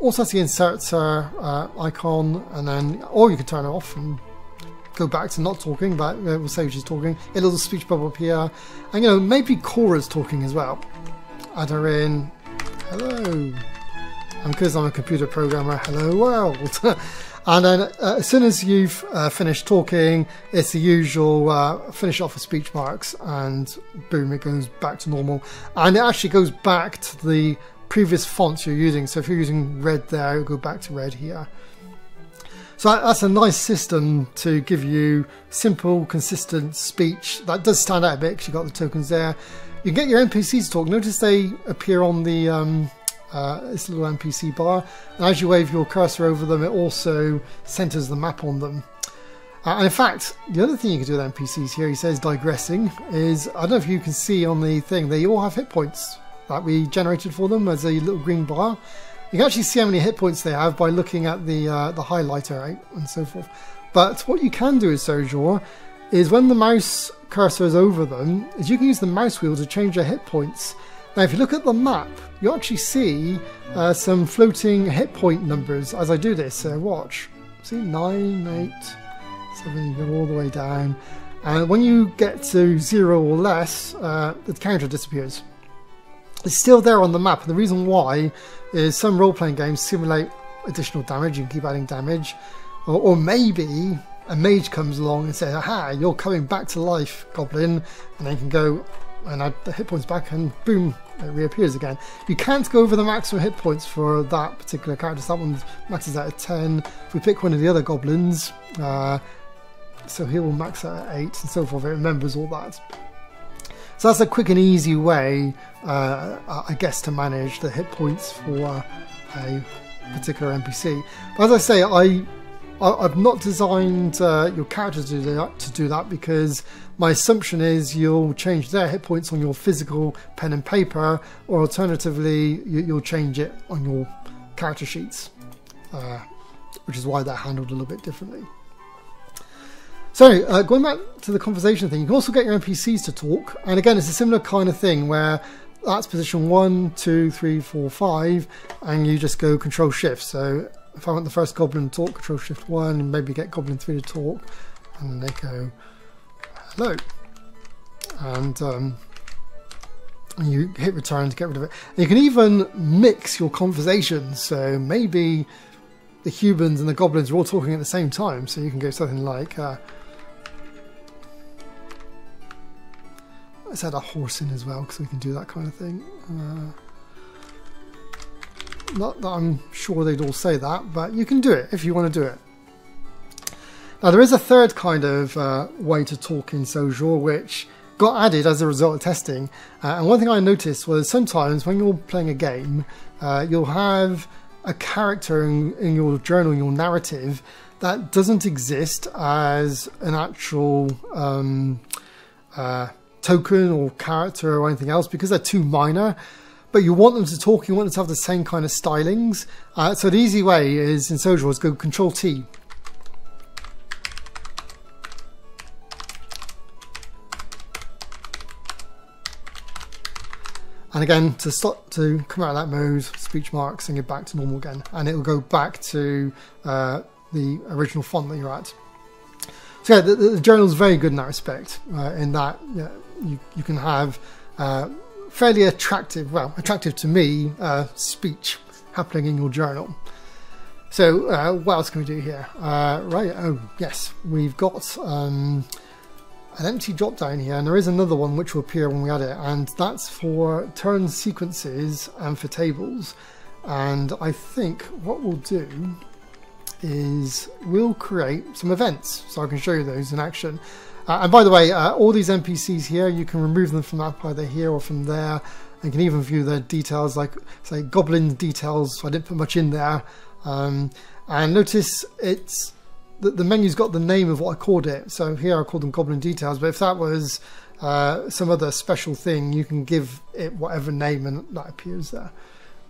Also, the insert uh, icon, and then, or you can turn it off and go back to not talking, but we'll say she's talking. A little speech bubble up here. and you know maybe Cora's talking as well. Add her in. Hello. And because I'm a computer programmer, hello world. and then uh, as soon as you've uh, finished talking, it's the usual uh, finish off with speech marks, and boom, it goes back to normal. And it actually goes back to the previous fonts you're using. So if you're using red there, it'll go back to red here. So that's a nice system to give you simple, consistent speech. That does stand out a bit because you've got the tokens there. You can get your NPCs to talk. Notice they appear on the um, uh, this little NPC bar. And as you wave your cursor over them, it also centers the map on them. Uh, and in fact, the other thing you can do with NPCs here, he says digressing, is I don't know if you can see on the thing, they all have hit points that we generated for them as a little green bar. You can actually see how many hit points they have by looking at the uh, the highlighter right, and so forth. But what you can do with Sojour is when the mouse cursor is over them, is you can use the mouse wheel to change their hit points. Now, if you look at the map, you actually see uh, some floating hit point numbers as I do this. Uh, watch. See, 9, 8, 7, you go all the way down. And when you get to 0 or less, uh, the counter disappears. It's still there on the map. And the reason why is some role playing games simulate additional damage. Can keep adding damage. Or, or maybe a mage comes along and says, Aha, you're coming back to life, Goblin. And they can go and add the hit points back, and boom, it reappears again. You can't go over the maximum hit points for that particular character. So that one maxes out at 10. If we pick one of the other goblins, uh, so he will max out at 8 and so forth. It remembers all that. So that's a quick and easy way, uh, I guess, to manage the hit points for a particular NPC. But as I say, I I've not designed uh, your character to do, that, to do that because my assumption is you'll change their hit points on your physical pen and paper, or alternatively, you, will change it on your character sheets, uh, which is why they're handled a little bit differently. So, uh, going back to the conversation thing, you can also get your NPCs to talk, and again, it's a similar kind of thing where that's position one, two, three, four, five, and you just go control shift. So, if I want the first goblin to talk, control shift one, and maybe get goblin three to talk, and they go hello, and um, you hit return to get rid of it. And you can even mix your conversations, so maybe the humans and the goblins are all talking at the same time, so you can go something like. Uh, Let's add a horse in as well because we can do that kind of thing. Uh, not that I'm sure they'd all say that, but you can do it if you want to do it. Now there is a third kind of uh, way to talk in Sojour which got added as a result of testing. Uh, and one thing I noticed was sometimes when you're playing a game, uh, you'll have a character in, in, your journal, your narrative, that doesn't exist as an actual um, uh, token or character or anything else because they're too minor. But you want them to talk, you want them to have the same kind of stylings. Uh, so the easy way is in Sojour is go Control T. And again, to stop to come out of that mode, speech marks and get back to normal again, and it will go back to uh, the original font that you're at. So yeah, the, the journal is very good in that respect. Uh, in that yeah, you, you can have uh, fairly attractive, well, attractive to me, uh, speech happening in your journal. So, uh, what else can we do here? Uh, right, oh, yes, we've got um, an empty drop down here, and there is another one which will appear when we add it, and that's for turn sequences and for tables. And I think what we'll do is we'll create some events so I can show you those in action. Uh, and by the way, uh, all these NPCs here, you can remove them from that either here or from there. You can even view their details, like say goblin details. So I didn't put much in there. Um, and notice it's the, the, menu's got the name of what I called it. So here I called them goblin details. But if that was uh, some other special thing, you can give it whatever name and that appears there.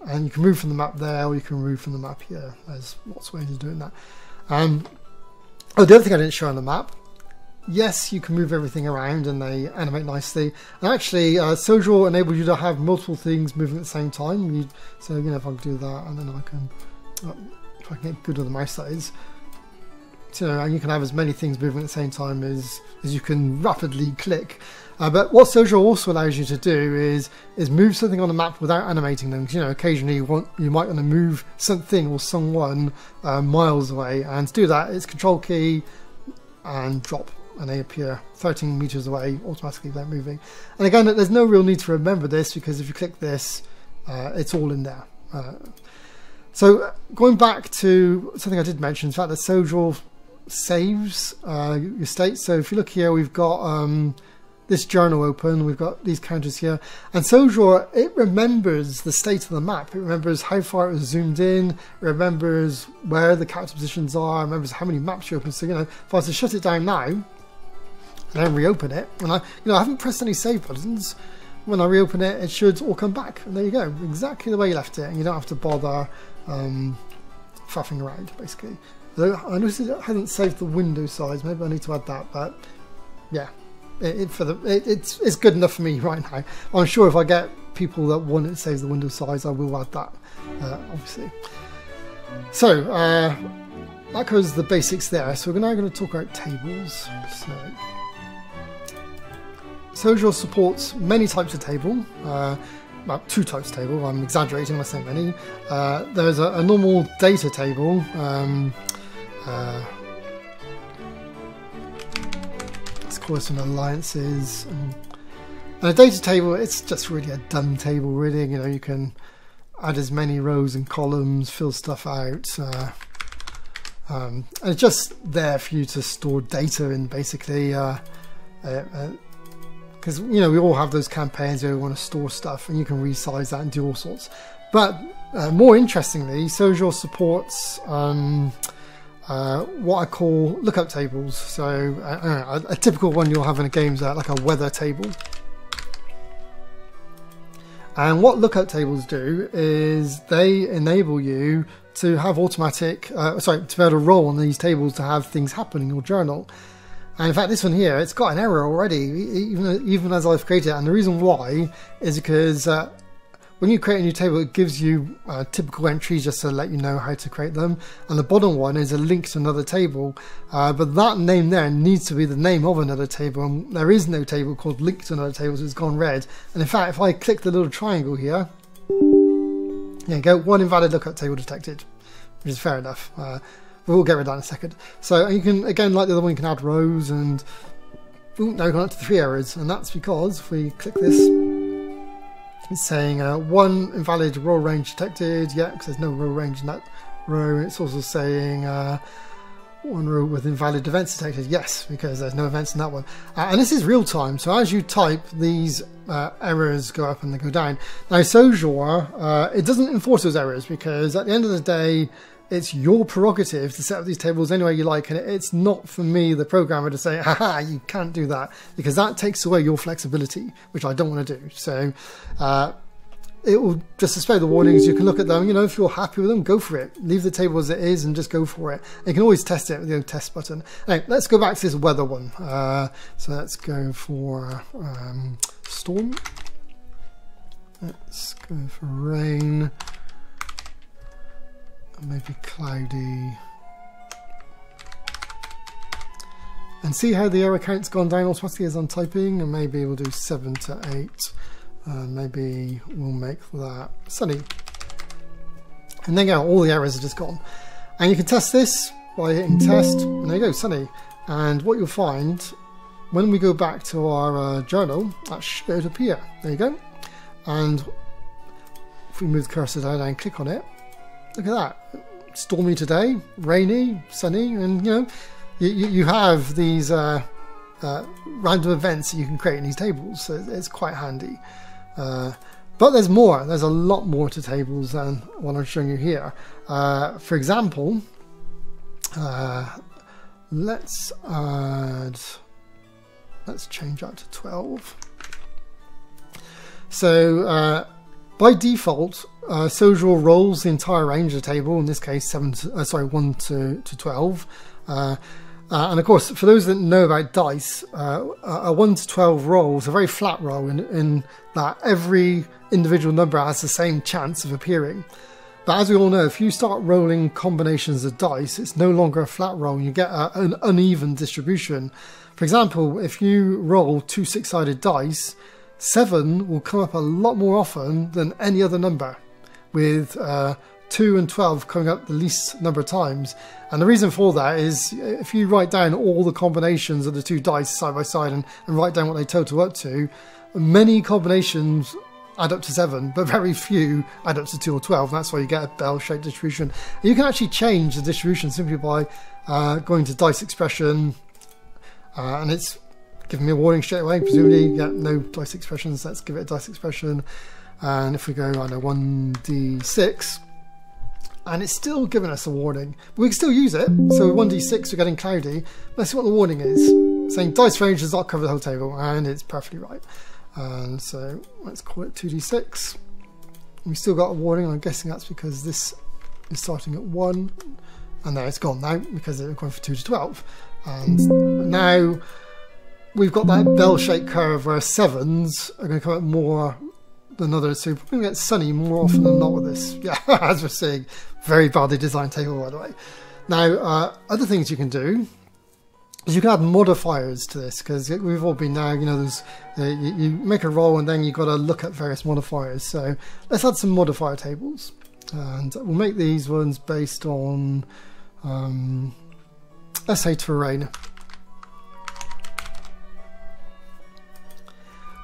And you can move from the map there, or you can move from the map here. There's lots of ways of doing that. Um, oh, the other thing I didn't show on the map yes, you can move everything around and they animate nicely. And actually, uh, enables you to have multiple things moving at the same time. You, so, you know, if I can do that and then I can, uh, if I can get good on the mouse that is, so, you know, and you can have as many things moving at the same time as, as you can rapidly click. Uh, but what Sojour also allows you to do is is move something on the map without animating them. You know, occasionally you want you might want to move something or someone uh, miles away, and to do that, it's Control key and drop and they appear 13 meters away automatically without moving. And again, there's no real need to remember this because if you click this, uh, it's all in there. Uh, so going back to something I did mention, the fact that Sojour saves uh, your state. So if you look here, we've got um, this journal open, we've got these counters here, and Sojour, it remembers the state of the map. It remembers how far it was zoomed in, it remembers where the character positions are, remembers how many maps you open. So, you know, if I was to shut it down now, and then reopen it. And I, you know, I haven't pressed any save buttons. When I reopen it, it should all come back. And there you go, exactly the way you left it. And you don't have to bother um, faffing around, basically. Though I noticed it hasn't saved the window size. Maybe I need to add that. But yeah, it, it for the it, it's it's good enough for me right now. I'm sure if I get people that want it saves the window size, I will add that, uh, obviously. So uh, that covers the basics there. So we're now going to talk about tables. So. Sojour supports many types of table. Uh, well, two types of table. I'm exaggerating by saying many. Uh, there's a, a, normal data table. Um, uh, let's call this an alliances. And, a data table, it's just really a dumb table, really. You know, you can add as many rows and columns, fill stuff out. Uh, um, and it's just there for you to store data in, basically. Uh, because uh, uh you know we all have those campaigns where we want to store stuff, and you can resize that and do all sorts. But uh, more interestingly, Sojour supports um, uh, what I call lookup tables. So uh, a, a, typical one you'll have in a game is like a weather table. And what lookup tables do is they enable you to have automatic, uh, sorry, to be able to roll on these tables to have things happen in your journal. And in fact, this one here, it's got an error already, even even as I've created it. And the reason why is because uh, when you create a new table, it gives you uh, typical entries just to let you know how to create them. And the bottom one is a link to another table. Uh, but that name there needs to be the name of another table. And there is no table called link to another table, so it's gone red. And in fact, if I click the little triangle here, there you go, one invalid lookup table detected, which is fair enough. Uh, we'll get rid of that in a second. So you can, again, like the other one, you can add rows and ooh, now we've gone up to three errors. And that's because if we click this, it's saying uh, one invalid row range detected. Yeah, because there's no row range in that row. It's also saying uh, one row with invalid events detected. Yes, because there's no events in that one. Uh, and this is real time. So as you type, these uh, errors go up and they go down. Now, Sojour, uh, it doesn't enforce those errors because at the end of the day, it's your prerogative to set up these tables any way you like, and it's not for me, the programmer, to say, haha, you can't do that, because that takes away your flexibility, which I don't want to do. So uh, it will just display the warnings. You can look at them. You know, if you're happy with them, go for it. Leave the table as it is and just go for it. You can always test it with the test button. Anyway, let's go back to this weather one. Uh, so let's go for um, storm. Let's go for rain maybe cloudy. And see how the error count's gone down automatically as I'm typing, and maybe we'll do 7 to 8. Uh, maybe we'll make that sunny. And then go, all the errors are just gone. And you can test this by hitting test, and there you go, sunny. And what you'll find, when we go back to our uh, journal, that should appear. There you go. And if we move the cursor down and click on it, Look at that. Stormy today, rainy, sunny, and you know, you, you have these uh, uh, random events that you can create in these tables, so it's quite handy. Uh, but there's more. There's a lot more to tables than what I'm showing you here. Uh, for example, uh, let's add. Let's change that to 12. So uh, by default, uh, Sojour rolls the entire range of the table, in this case, seven to, uh, sorry, 1 to, to 12. Uh, uh, and of course, for those that know about dice, uh, a 1 to 12 roll is a very flat roll in, in that every individual number has the same chance of appearing. But as we all know, if you start rolling combinations of dice, it's no longer a flat roll. You get a, an uneven distribution. For example, if you roll two six sided dice, seven will come up a lot more often than any other number with uh, 2 and 12 coming up the least number of times. And the reason for that is if you write down all the combinations of the two dice side by side and, and write down what they total up to, many combinations add up to 7, but very few add up to 2 or 12. And that's why you get a bell shaped distribution. And you can actually change the distribution simply by uh, going to dice expression, uh, and it's giving me a warning straight away. Presumably, get no dice expressions. Let's give it a dice expression. And if we go on a 1d6, and it's still giving us a warning. But we can still use it. So 1d6, we're getting cloudy. Let's see what the warning is. Saying dice range does not cover the whole table, and it's perfectly right. And so let's call it 2d6. We still got a warning. I'm guessing that's because this is starting at 1. And there it's gone now because it's going for 2 to 12. And now we've got that bell-shaped curve where sevens are going to come out more than others. so we're going to get sunny more often than not with this. Yeah, as we're seeing, very badly designed table by the way. Now, uh, other things you can do is you can add modifiers to this because we've all been now, you know, there's uh, you, you, make a roll and then you've got to look at various modifiers. So let's add some modifier tables, and we'll make these ones based on, um, let's say terrain.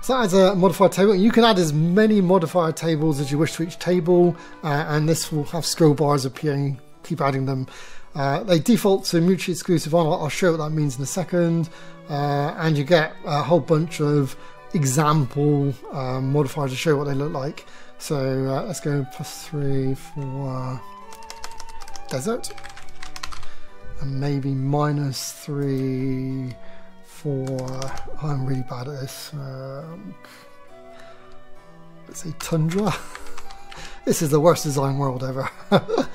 So as a modifier table, you can add as many modifier tables as you wish to each table, uh, and this will have scroll bars appearing. Keep adding them. Uh, they default to mutually exclusive on. I'll show what that means in a second. Uh, and you get a whole bunch of example um, modifiers to show what they look like. So uh, let's go plus three for desert, and maybe minus three for. I'm really bad at this. Um, let's say tundra. this is the worst design world ever.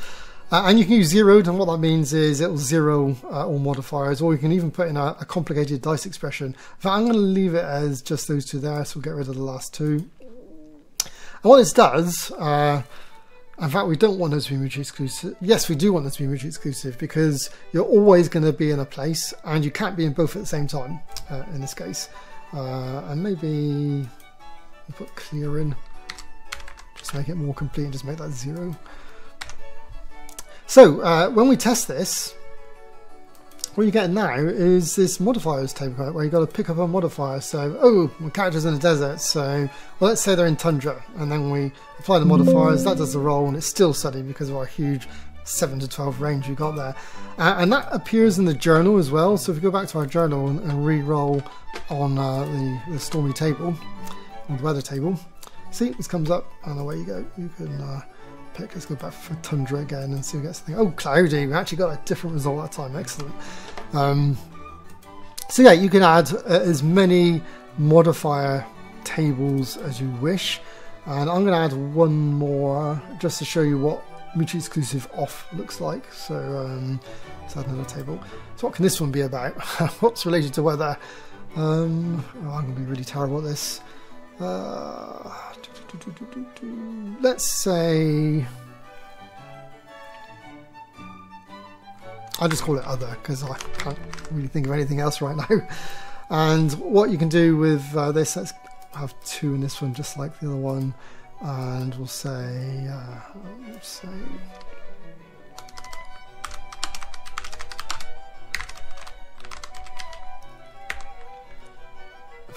Uh, and you can use zeroed, and what that means is it'll zero uh, all modifiers, or you can even put in a, a complicated dice expression. But I'm going to leave it as just those two there, so we'll get rid of the last two. And what this does, uh, in fact, we don't want those to be mutually exclusive. Yes, we do want them to be mutually exclusive because you're always going to be in a place, and you can't be in both at the same time. Uh, in this case, uh, and maybe we'll put clear in, just make it more complete, and just make that zero. So uh, when we test this, what you get now is this modifiers table where you've got to pick up a modifier. So, oh, my character's in a desert, so well, let's say they're in tundra, and then we apply the modifiers, that does the roll, and it's still sunny because of our huge 7 to 12 range we got there. Uh, and that appears in the journal as well, so if we go back to our journal and, and re-roll on uh, the, the stormy table, or the weather table, see, this comes up, and away you go. You can uh, pick. Let's go back for Tundra again and see if we get something. Oh, cloudy. We actually got a different result that time. Excellent. Um, so yeah, you can add uh, as many modifier tables as you wish. And I'm going to add one more just to show you what mutually exclusive off looks like. So um, let's add another table. So what can this one be about? What's related to weather? Um, oh, I'm going to be really terrible at this. Uh, let's say I'll just call it other because I can't really think of anything else right now. And what you can do with uh, this, let's have two in this one just like the other one, and we'll say, uh, we'll say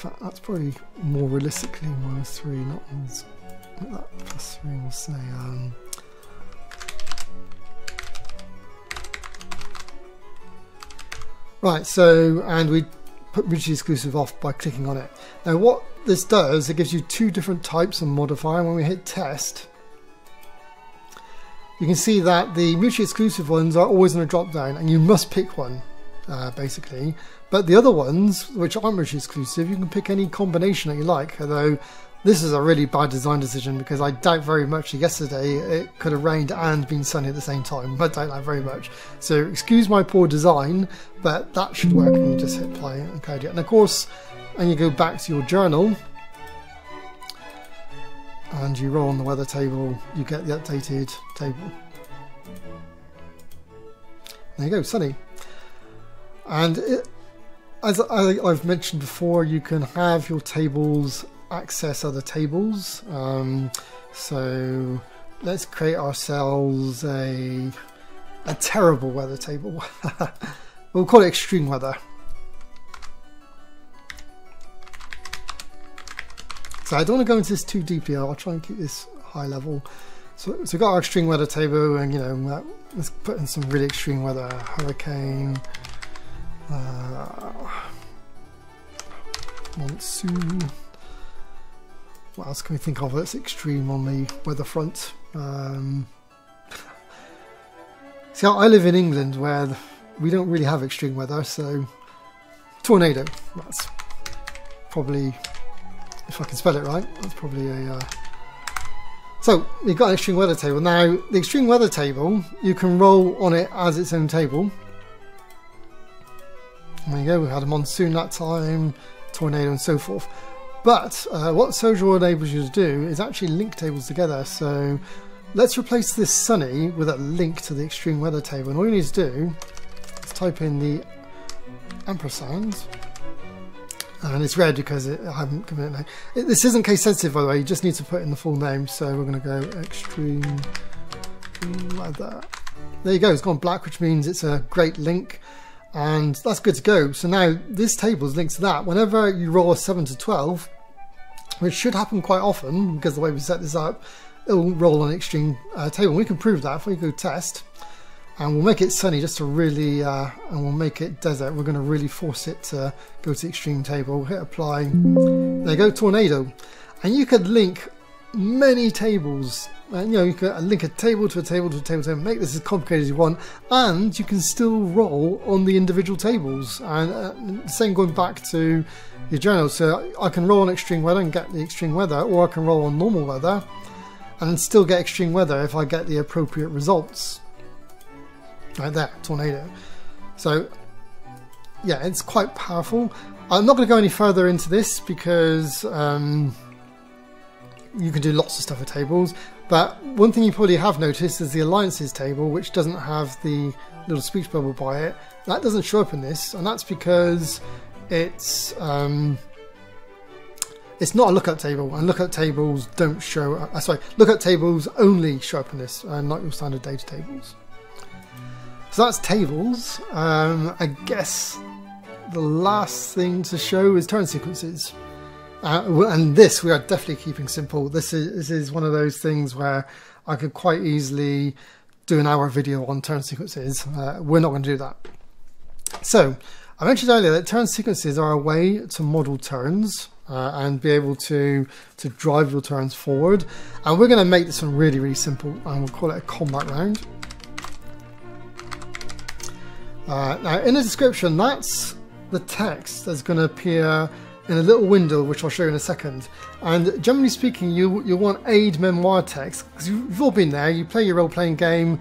fact, that's probably more realistically minus 3, not minus, that plus 3 will say. Um, right, so, and we put mutually exclusive off by clicking on it. Now what this does, it gives you two different types of modifier. When we hit test, you can see that the mutually exclusive ones are always in a drop down and you must pick one uh, basically. But the other ones, which aren't mutually exclusive, you can pick any combination that you like. Although this is a really bad design decision because I doubt very much yesterday it could have rained and been sunny at the same time. I doubt that very much. So excuse my poor design, but that should work. And you just hit play and code it. And of course, and you go back to your journal and you roll on the weather table, you get the updated table. There you go, sunny. And it, as I, have mentioned before, you can have your tables access other tables. Um, so let's create ourselves a a terrible weather table. we'll call it extreme weather. So I don't want to go into this too deeply. I'll try and keep this high level. So, so we've got our extreme weather table, and you know, let's put in some really extreme weather: hurricane. Uh, monsoon. What else can we think of that's extreme on the weather front? Um, see, I live in England where we don't really have extreme weather, so tornado. That's probably, if I can spell it right, that's probably a. Uh, so you've got an extreme weather table. Now, the extreme weather table, you can roll on it as its own table. There you go, we had a monsoon that time, tornado and so forth. But uh, what Sojour enables you to do is actually link tables together. So let's replace this sunny with a link to the extreme weather table. And all you need to do is type in the ampersand. And it's red because it, I haven't given it a name. It, this isn't case sensitive, by the way. You just need to put in the full name. So we're going to go extreme weather. There you go. It's gone black, which means it's a great link. And that's good to go. So now this table is linked to that. Whenever you roll a 7 to 12, which should happen quite often because the way we set this up, it'll roll an extreme uh, table. We can prove that if we go test and we'll make it sunny just to really uh, and we'll make it desert we're going to really force it to go to extreme table hit apply there you go tornado and you could link many tables you know you can link a table to a table to a table to make this as complicated as you want and you can still roll on the individual tables and uh, same going back to your journal so I can roll on extreme weather and get the extreme weather or I can roll on normal weather and still get extreme weather if I get the appropriate results right there, tornado. So yeah, it's quite powerful. I'm not going to go any further into this because um, you can do lots of stuff with tables. But one thing you probably have noticed is the alliances table, which doesn't have the little speech bubble by it. That doesn't show up in this, and that's because it's um, it's not a lookup table, and lookup tables don't show. Uh, sorry, lookup tables only show up in this, and not your standard data tables. So that's tables. Um, I guess the last thing to show is turn sequences. Uh, and this we are definitely keeping simple. This is, this is one of those things where I could quite easily do an hour video on turn sequences. Uh, we're not going to do that. So I mentioned earlier that turn sequences are a way to model turns uh, and be able to to drive your turns forward. And we're going to make this one really, really simple and we'll call it a combat round. Uh, now, in the description, that's the text that's going to appear in a little window, which I'll show you in a second. And generally speaking, you you want aid memoir text because you've all been there. You play your role-playing game,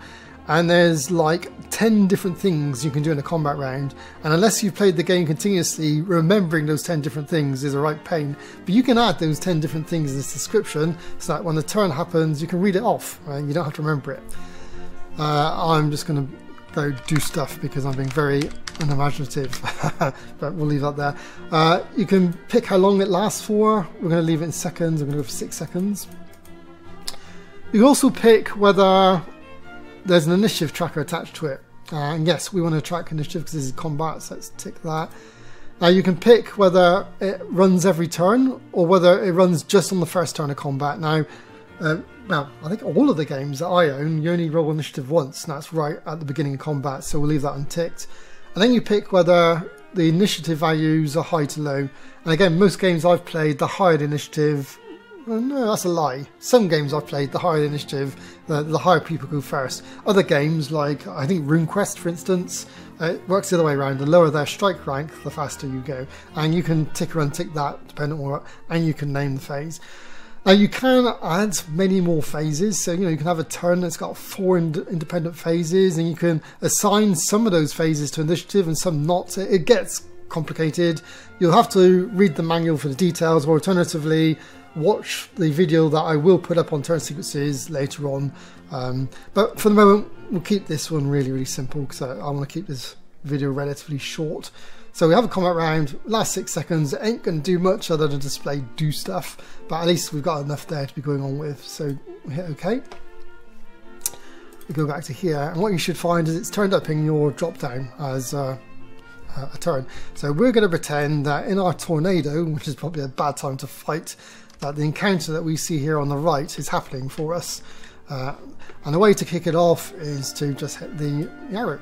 and there's like 10 different things you can do in a combat round. And unless you've played the game continuously, remembering those 10 different things is a right pain. But you can add those 10 different things in this description so that when the turn happens, you can read it off. Right? You don't have to remember it. Uh, I'm just going to go do stuff because I'm being very unimaginative, but we'll leave that there. Uh, you can pick how long it lasts for. We're going to leave it in seconds. We're going to go for six seconds. You can also pick whether there's an initiative tracker attached to it. Uh, and yes, we want to track initiative because this is combat, so let's tick that. Now you can pick whether it runs every turn or whether it runs just on the first turn of combat. Now, uh, well, I think all of the games that I own, you only roll initiative once, and that's right at the beginning of combat, so we'll leave that unticked. And then you pick whether the initiative values are high to low. And again, most games I've played, the higher initiative, well, no, that's a lie. Some games I've played, the higher initiative, the, the higher people go first. Other games, like I think RuneQuest, for instance, uh, it works the other way around. The lower their strike rank, the faster you go. And you can tick or untick that depending on what, and you can name the phase. Now you can add many more phases, so you know you can have a turn that's got four ind independent phases, and you can assign some of those phases to initiative and some not. It gets complicated. You'll have to read the manual for the details, or alternatively, watch the video that I will put up on turn sequences later on. Um, but for the moment, we'll keep this one really, really simple because I, I want to keep this video relatively short. So we have a combat round, last six seconds, ain't going to do much other than display do stuff, but at least we've got enough there to be going on with. So we hit OK. We go back to here, and what you should find is it's turned up in your drop down as uh, a turn. So we're going to pretend that in our tornado, which is probably a bad time to fight, that the encounter that we see here on the right is happening for us. Uh, and the way to kick it off is to just hit the arrow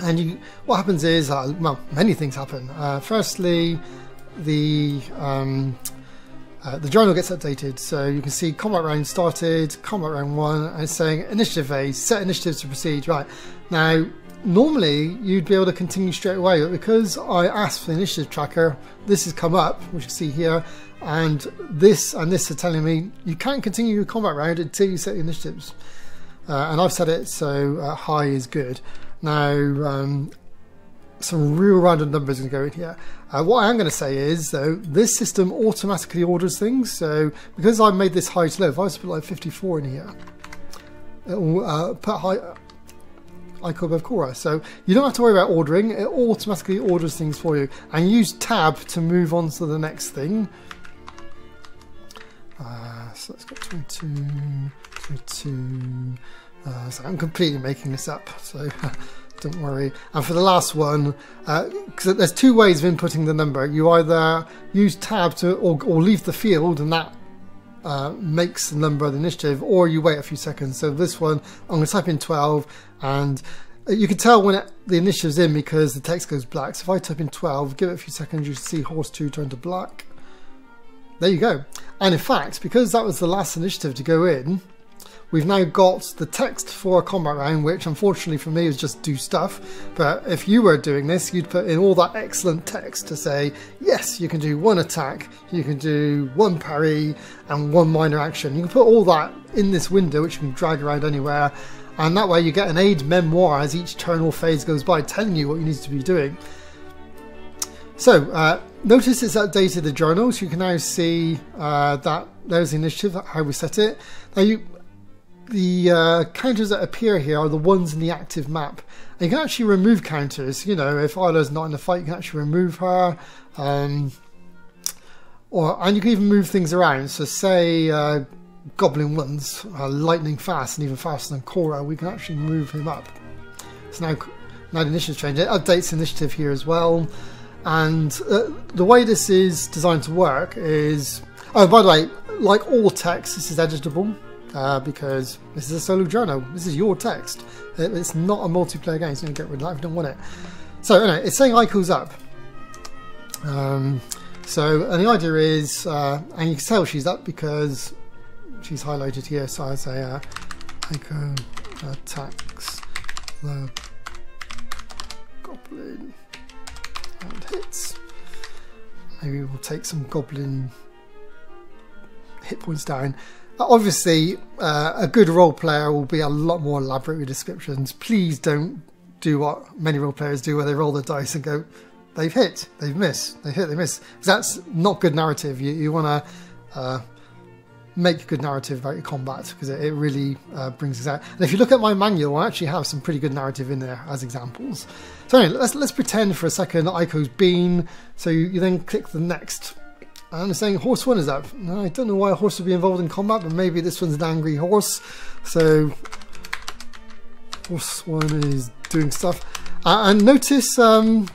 and you, what happens is, uh, well, many things happen. Uh, firstly, the um, uh, the journal gets updated, so you can see combat round started, combat round one, and it's saying initiative phase, set initiatives to proceed. Right now, normally you'd be able to continue straight away, but because I asked for the initiative tracker, this has come up, which you see here, and this and this are telling me you can't continue your combat round until you set the initiatives. Uh, and I've set it so uh, high is good. Now, um, some real random numbers going to go in here. Uh, what I am going to say is, though, this system automatically orders things. So, because I made this high to low, if I was to put like 54 in here, it will uh, put high. Aiko above Cora. So you don't have to worry about ordering, it automatically orders things for you. And use tab to move on to the next thing. Uh, so let's go 22, 22. Uh, so I'm completely making this up, so don't worry. And for the last one, because uh, there's two ways of inputting the number. You either use tab to or, or leave the field, and that uh, makes the number of the initiative, or you wait a few seconds. So this one, I'm going to type in 12, and you can tell when it, the initiative's in because the text goes black. So if I type in 12, give it a few seconds, you see horse 2 turn to black. There you go. And in fact, because that was the last initiative to go in, we've now got the text for a combat round, which unfortunately for me is just do stuff. But if you were doing this, you'd put in all that excellent text to say, yes, you can do one attack, you can do one parry, and one minor action. You can put all that in this window, which you can drag around anywhere. And that way you get an aid memoir as each turn or phase goes by, telling you what you need to be doing. So, uh, notice it's updated the journal, so you can now see uh, that there's the initiative, how we set it. Now, you, the uh, counters that appear here are the ones in the active map. And you can actually remove counters. You know, if Isla's not in the fight, you can actually remove her. Um, or And you can even move things around. So, say uh, Goblin ones are lightning fast and even faster than Cora, we can actually move him up. So now, now the initiative change. It updates initiative here as well. And uh, the way this is designed to work is... Oh, by the way, like all text, this is editable. Uh, because this is a solo journal. This is your text. It's not a multiplayer game, so you get rid of that if you don't want it. So anyway, it's saying Aiko's up. Um, so and the idea is, uh, and you can tell she's up because she's highlighted here. So I say uh, Aiko attacks the goblin and hits. Maybe we'll take some goblin hit points down. Obviously, uh, a good role player will be a lot more elaborate with descriptions. Please don't do what many role players do, where they roll the dice and go, "They've hit, they've missed, they hit, they miss." That's not good narrative. You, you want to uh, make good narrative about your combat because it, it really uh, brings it out. And if you look at my manual, I actually have some pretty good narrative in there as examples. So anyway, let's let's pretend for a second that Aiko's been. So you, you then click the next I'm saying horse one is up. I don't know why a horse would be involved in combat, but maybe this one's an angry horse. So horse one is doing stuff. Uh, and notice um,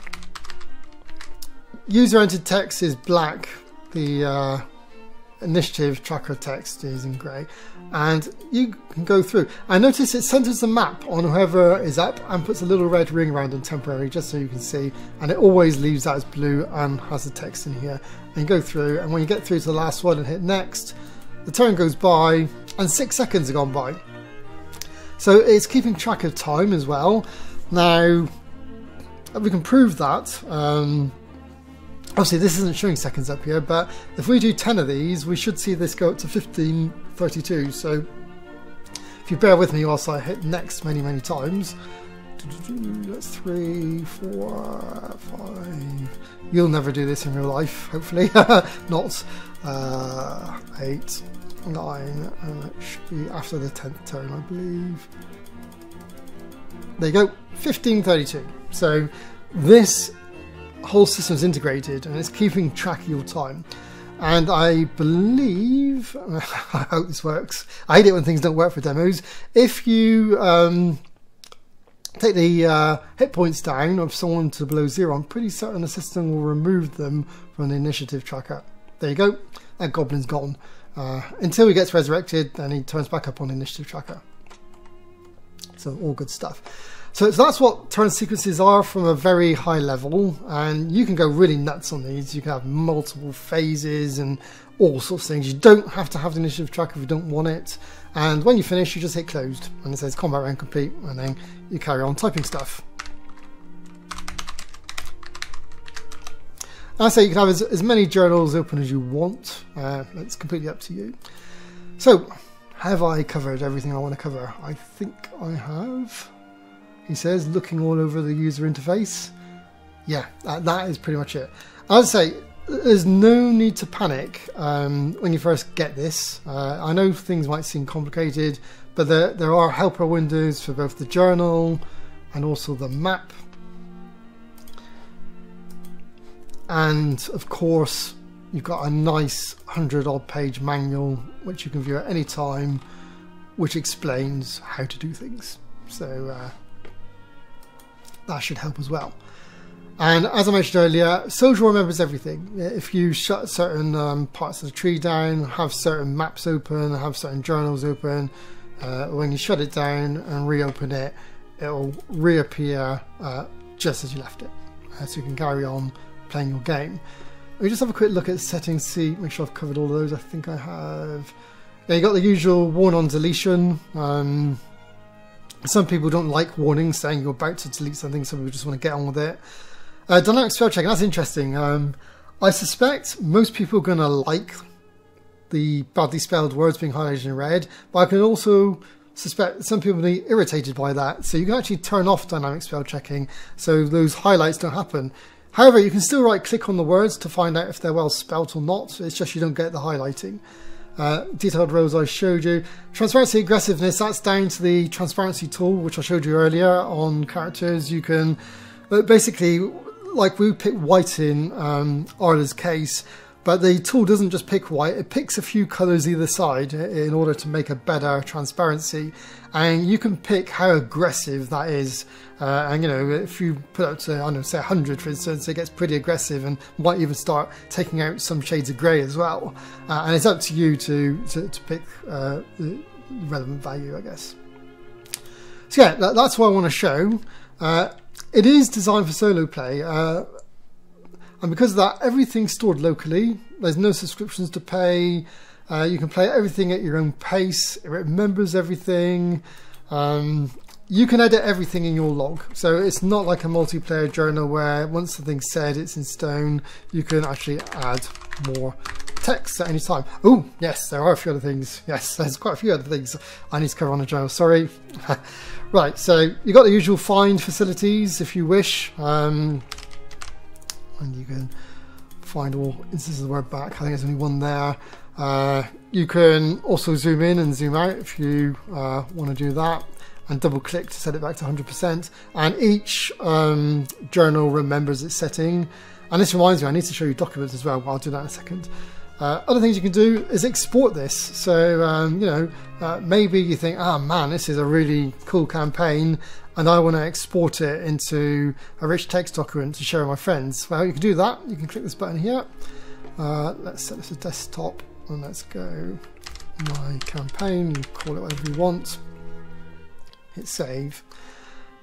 user entered text is black. The uh, initiative tracker text is in grey and you can go through and notice it centers the map on whoever is up and puts a little red ring around them temporarily just so you can see and it always leaves that as blue and has the text in here and go through and when you get through to the last one and hit next the time goes by and six seconds have gone by so it's keeping track of time as well now we can prove that um, Obviously this isn't showing seconds up here, but if we do 10 of these, we should see this go up to 1532. So if you bear with me whilst I hit next many, many times, that's three, four, five. You'll never do this in real life, hopefully. Not uh, eight, nine, and it should be after the 10th turn, I believe. There you go, 1532. So this whole system's integrated and it's keeping track of your time. And I believe, I hope this works. I hate it when things don't work for demos. If you um, take the uh, hit points down of someone to below zero, I'm pretty certain the system will remove them from the initiative tracker. There you go, that goblin's gone. Uh, until he gets resurrected, then he turns back up on the initiative tracker. So all good stuff. So, so, that's what turn sequences are from a very high level, and you can go really nuts on these. You can have multiple phases and all sorts of things. You don't have to have the initiative tracker if you don't want it. And when you finish, you just hit closed, and it says combat round complete, and then you carry on typing stuff. I say you can have as, as, many journals open as you want. Uh, it's completely up to you. So, have I covered everything I want to cover? I think I have he says, looking all over the user interface. Yeah, that, that is pretty much it. I would say there's no need to panic um, when you first get this. Uh, I know things might seem complicated, but there, there are helper windows for both the journal, and also the map. And of course, you've got a nice 100 odd page manual which you can view at any time, which explains how to do things. So uh, that should help as well. And as I mentioned earlier, Sojour remembers everything. If you shut certain um, parts of the tree down, have certain maps open, have certain journals open, uh, when you shut it down and reopen it, it'll reappear uh, just as you left it. Uh, so you can carry on playing your game. Me just have a quick look at settings, see, make sure I've covered all of those. I think I have. Yeah, you got the usual warn on deletion. Um, some people don't like warnings saying you're about to delete something, some people just want to get on with it. Uh, dynamic spell checking, that's interesting. Um, I suspect most people are going to like the badly spelled words being highlighted in red, but I can also suspect some people will be irritated by that. So you can actually turn off dynamic spell checking so those highlights don't happen. However, you can still right click on the words to find out if they're well spelt or not. It's just you don't get the highlighting. Uh, detailed rows I showed you. Transparency aggressiveness, that's down to the transparency tool, which I showed you earlier on characters. You can, but basically, like we picked white in um, Arla's case, but the tool doesn't just pick white, it picks a few colors either side in order to make a better transparency. And you can pick how aggressive that is. Uh, and you know, if you put up to, I don't know, say 100 for instance, it gets pretty aggressive and might even start taking out some shades of grey as well. Uh, and it's up to you to, to, to pick uh, the relevant value, I guess. So yeah, that, that's what I want to show. It is designed for solo play, uh, and because of that, everything's stored locally. There's no subscriptions to pay. Uh, you can play everything at your own pace. It remembers everything. Um, you can edit everything in your log. So it's not like a multiplayer journal where once something's said, it's in stone. You can actually add more text at any time. Oh, yes, there are a few other things. Yes, there's quite a few other things I need to cover on a journal. Sorry. right, so you've got the usual find facilities if you wish. Um, and you can find all instances of the word back. I think there's only one there. Uh, you can also zoom in and zoom out if you uh, want to do that and double click to set it back to 100% and each um, journal remembers its setting and this reminds me I need to show you documents as well I'll do that in a second uh, other things you can do is export this so um, you know uh, maybe you think ah oh, man this is a really cool campaign and I want to export it into a rich text document to share with my friends. Well, you can do that. You can click this button here. Uh, let's set this to desktop and let's go my campaign, call it whatever you want. Hit save.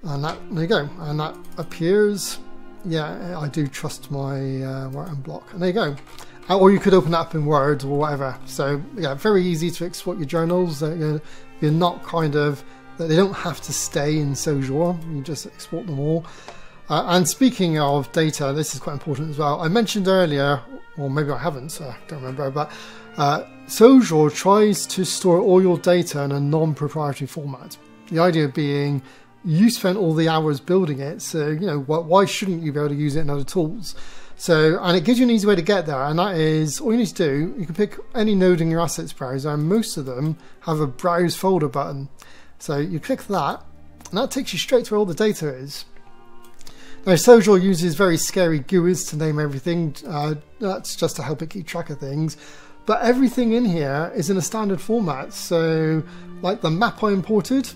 And that, there you go. And that appears. Yeah, I do trust my uh, and block. And there you go. Or you could open up in Word or whatever. So yeah, very easy to export your journals. You're, not kind of they don't have to stay in Sojour, you just export them all. Uh, and speaking of data, this is quite important as well. I mentioned earlier, or maybe I haven't, so I don't remember, but uh, Sojour tries to store all your data in a non-proprietary format. The idea being you spent all the hours building it, so you know why shouldn't you be able to use it in other tools? So, and it gives you an easy way to get there, and that is all you need to do. You can pick any node in your assets browser, and most of them have a browse folder button. So you click that, and that takes you straight to where all the data is. Now, Sojour uses very scary GUIDs to name everything. Uh, that's just to help it keep track of things. But everything in here is in a standard format. So, like the map I imported,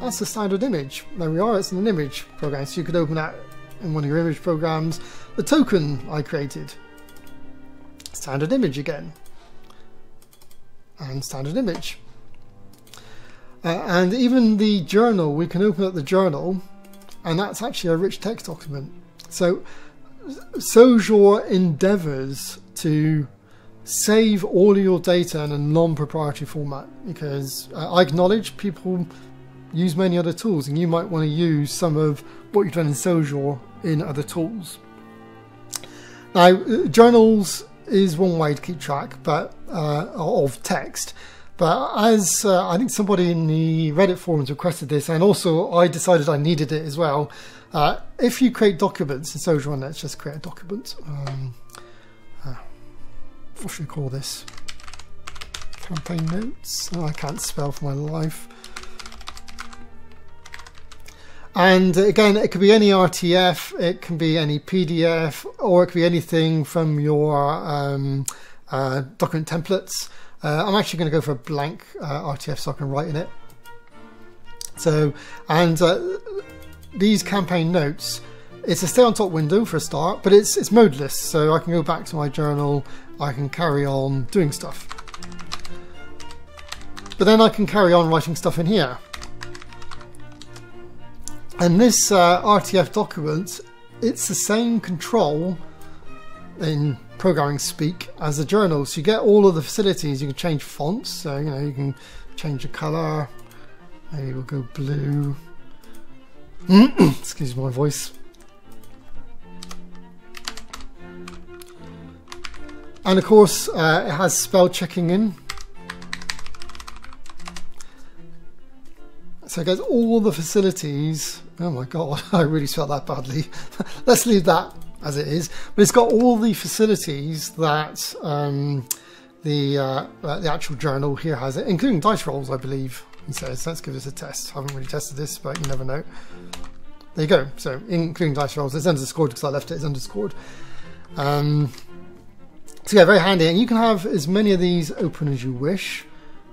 that's a standard image. There we are, it's an image program. So you could open that in one of your image programs. The token I created, standard image again. And standard image. Uh, and even the journal, we can open up the journal, and that's actually a rich text document. So, Sojour endeavors to save all your data in a non-proprietary format because uh, I acknowledge people use many other tools and you might want to use some of what you've done in Sojour in other tools. Now, uh, journals is one way to keep track but uh, of text, but as uh, I think somebody in the Reddit forums requested this, and also I decided I needed it as well. Uh, if you create documents in Sojour, let's just create a document. Um, uh, what should we call this? Campaign notes. Oh, I can't spell for my life. And again, it could be any RTF, it can be any PDF, or it could be anything from your um, uh, document templates. Uh, I'm actually going to go for a blank uh, RTF so I can write in it. So, and uh, these campaign notes, it's a stay on top window for a start, but it's it's modeless, so I can go back to my journal, I can carry on doing stuff. But then I can carry on writing stuff in here. And this uh, RTF document, it's the same control in programming speak as the journal. So you get all of the facilities. You can change fonts, so you know you can change the color. Maybe we'll go blue. Excuse my voice. And of course, uh, it has spell checking in. So it gets all the facilities. Oh my god, I really felt that badly. Let's leave that as it is. But it's got all the facilities that um, the uh, uh, the actual journal here has, it, including dice rolls, I believe. He says, let's give this a test. I haven't really tested this, but you never know. There you go. So, including dice rolls, it's underscored because I left it as underscored. Um, so yeah, very handy. And you can have as many of these open as you wish.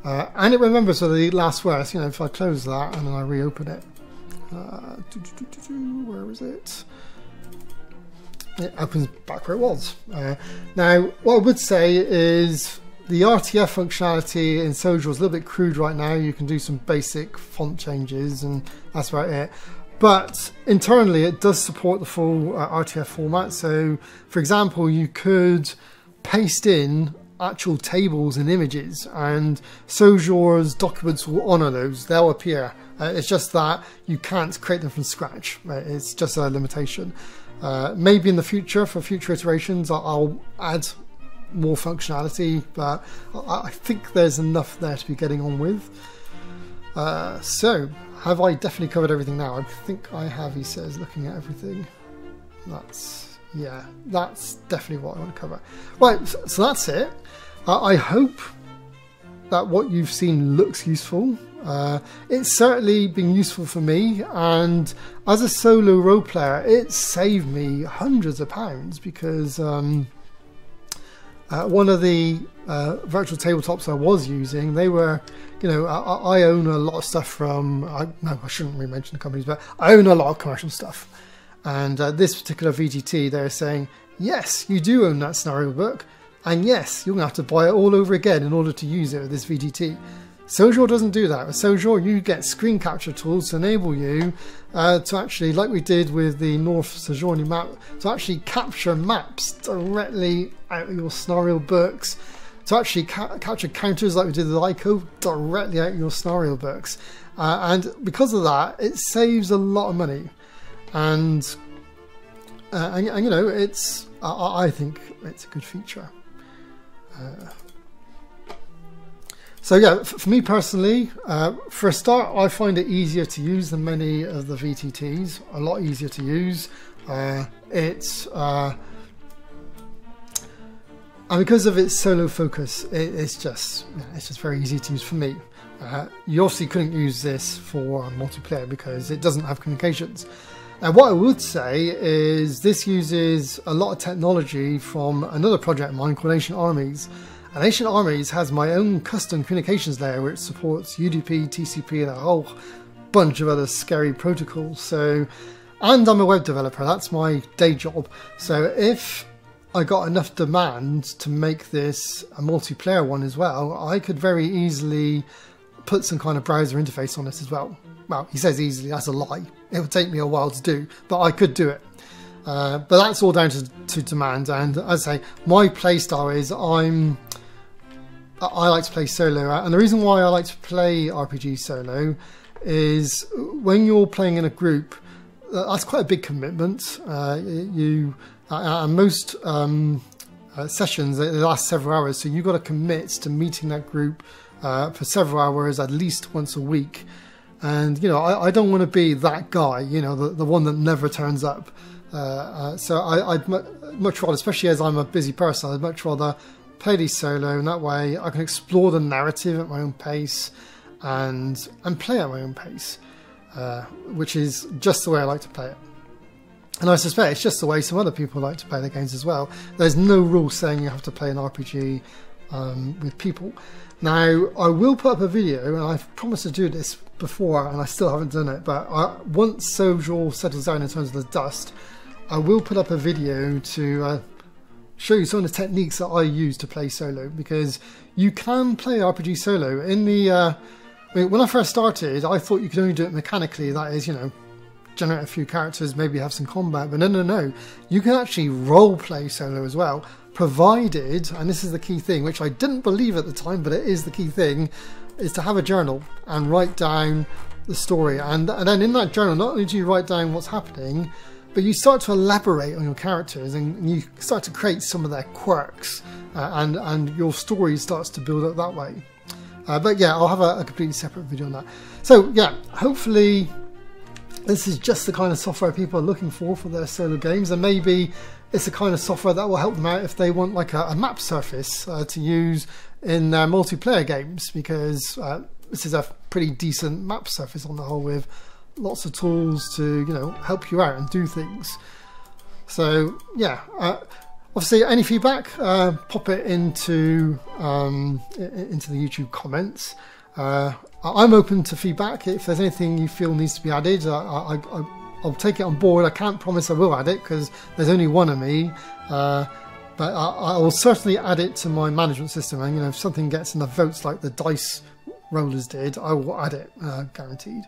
Uh, and it remembers the last words. You know, if I close that and then I reopen it, uh, where is it? It opens back where it was. Uh, now, what I would say is the RTF functionality in Sojour is a little bit crude right now. You can do some basic font changes, and that's about it. But internally, it does support the full uh, RTF format. So, for example, you could paste in actual tables and images, and Sojour's documents will honor those. They'll appear. Uh, it's just that you can't create them from scratch. Right? It's just a limitation. Uh, maybe in the future, for future iterations, I'll, I'll add more functionality, but I, I, think there's enough there to be getting on with. Uh, so, have I definitely covered everything now? I think I have, he says, looking at everything. That's, yeah, that's definitely what I want to cover. Right, so that's it. Uh, I hope that what you've seen looks useful. Uh, it's certainly been useful for me, and as a solo role player, it saved me hundreds of pounds because um, uh, one of the uh, virtual tabletops I was using, they were, you know, I, I own a lot of stuff from, I, no, I shouldn't really mention the companies, but I own a lot of commercial stuff. And uh, this particular VTT, they're saying, yes, you do own that scenario book, and yes, you're going to have to buy it all over again in order to use it with this VTT. Sojour doesn't do that. With you get screen capture tools to enable you uh, to actually, like we did with the North Sejourne map, to actually capture maps directly out of your scenario books, to actually ca capture counters like we did with Aiko directly out of your scenario books. Uh, and because of that, it saves a lot of money. And, uh, and, and, you know, it's I, I think it's a good feature. So yeah, for me personally, uh, for a start, I find it easier to use than many of the VTTs. A lot easier to use. Uh, it's uh, and because of its solo focus, it, it's just it's just very easy to use for me. Uh, you obviously couldn't use this for multiplayer because it doesn't have communications. Now, what I would say is this uses a lot of technology from another project of mine called Ancient Armies. And Ancient Armies has my own custom communications layer which supports UDP, TCP, and a whole bunch of other scary protocols. So, and I'm a web developer, that's my day job. So, if I got enough demand to make this a multiplayer one as well, I could very easily put some kind of browser interface on this as well. Well, he says easily, that's a lie. It would take me a while to do, but I could do it. Uh, but that's all down to, to demand. And as I say, my playstyle is I'm I like to play solo, and the reason why I like to play RPG solo is when you're playing in a group, uh, that's quite a big commitment. Uh, you uh, most um, uh, sessions they last several hours, so you've got to commit to meeting that group uh, for several hours at least once a week. And you know, I, I don't want to be that guy, you know, the, the one that never turns up. Uh, so I, would much rather, especially as I'm a busy person, I'd much rather play these solo, and that way I can explore the narrative at my own pace and and play at my own pace. uh, which is just the way I like to play it. And I suspect it's just the way some other people like to play their games as well. There's no rule saying you have to play an RPG um, with people. Now, I will put up a video, and I've promised to do this before, and I still haven't done it. But I, once Sojour settles down in terms of the dust, I will put up a video to uh, show you some of the techniques that I use to play solo because you can play RPG solo. In the uh, when I first started, I thought you could only do it mechanically. That is, you know, generate a few characters, maybe have some combat. But no, no, no. You can actually role play solo as well, provided, and this is the key thing, which I didn't believe at the time, but it is the key thing, is to have a journal and write down the story. And, and then in that journal, not only do you write down what's happening, but you start to elaborate on your characters and you start to create some of their quirks, uh, and and your story starts to build up that way. Uh, but yeah, I'll have a, a, completely separate video on that. So yeah, hopefully this is just the kind of software people are looking for for their solo games, and maybe it's the kind of software that will help them out if they want like a, a map surface uh, to use in their multiplayer games, because uh, this is a pretty decent map surface on the whole with lots of tools to you know help you out and do things. So yeah, uh, Obviously, any feedback, uh, pop it into um, into the YouTube comments. Uh, I'm open to feedback. If there's anything you feel needs to be added, I, will take it on board. I can't promise I will add it because there's only one of me. Uh, but I, I, will certainly add it to my management system. And you know, if something gets enough votes like the dice rollers did, I will add it, uh, guaranteed.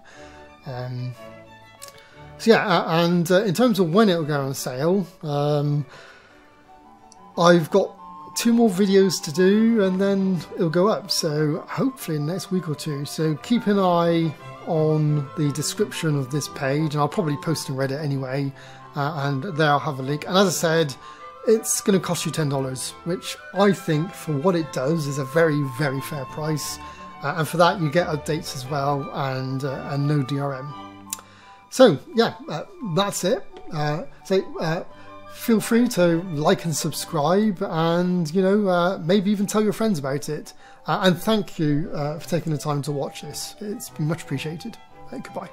Um, so yeah, uh, and uh, in terms of when it will go on sale. Um, I've got two more videos to do and then it'll go up. So hopefully in the next week or two. So keep an eye on the description of this page and I'll probably post in Reddit anyway. Uh, and there I'll have a link. And as I said, it's going to cost you $10, which I think for what it does is a very, very fair price. Uh, and for that, you get updates as well and, uh, and no DRM. So, yeah, uh, that's it. Uh, so, uh, feel free to like and subscribe and you know maybe even tell your friends about it and thank you for taking the time to watch this it's been much appreciated goodbye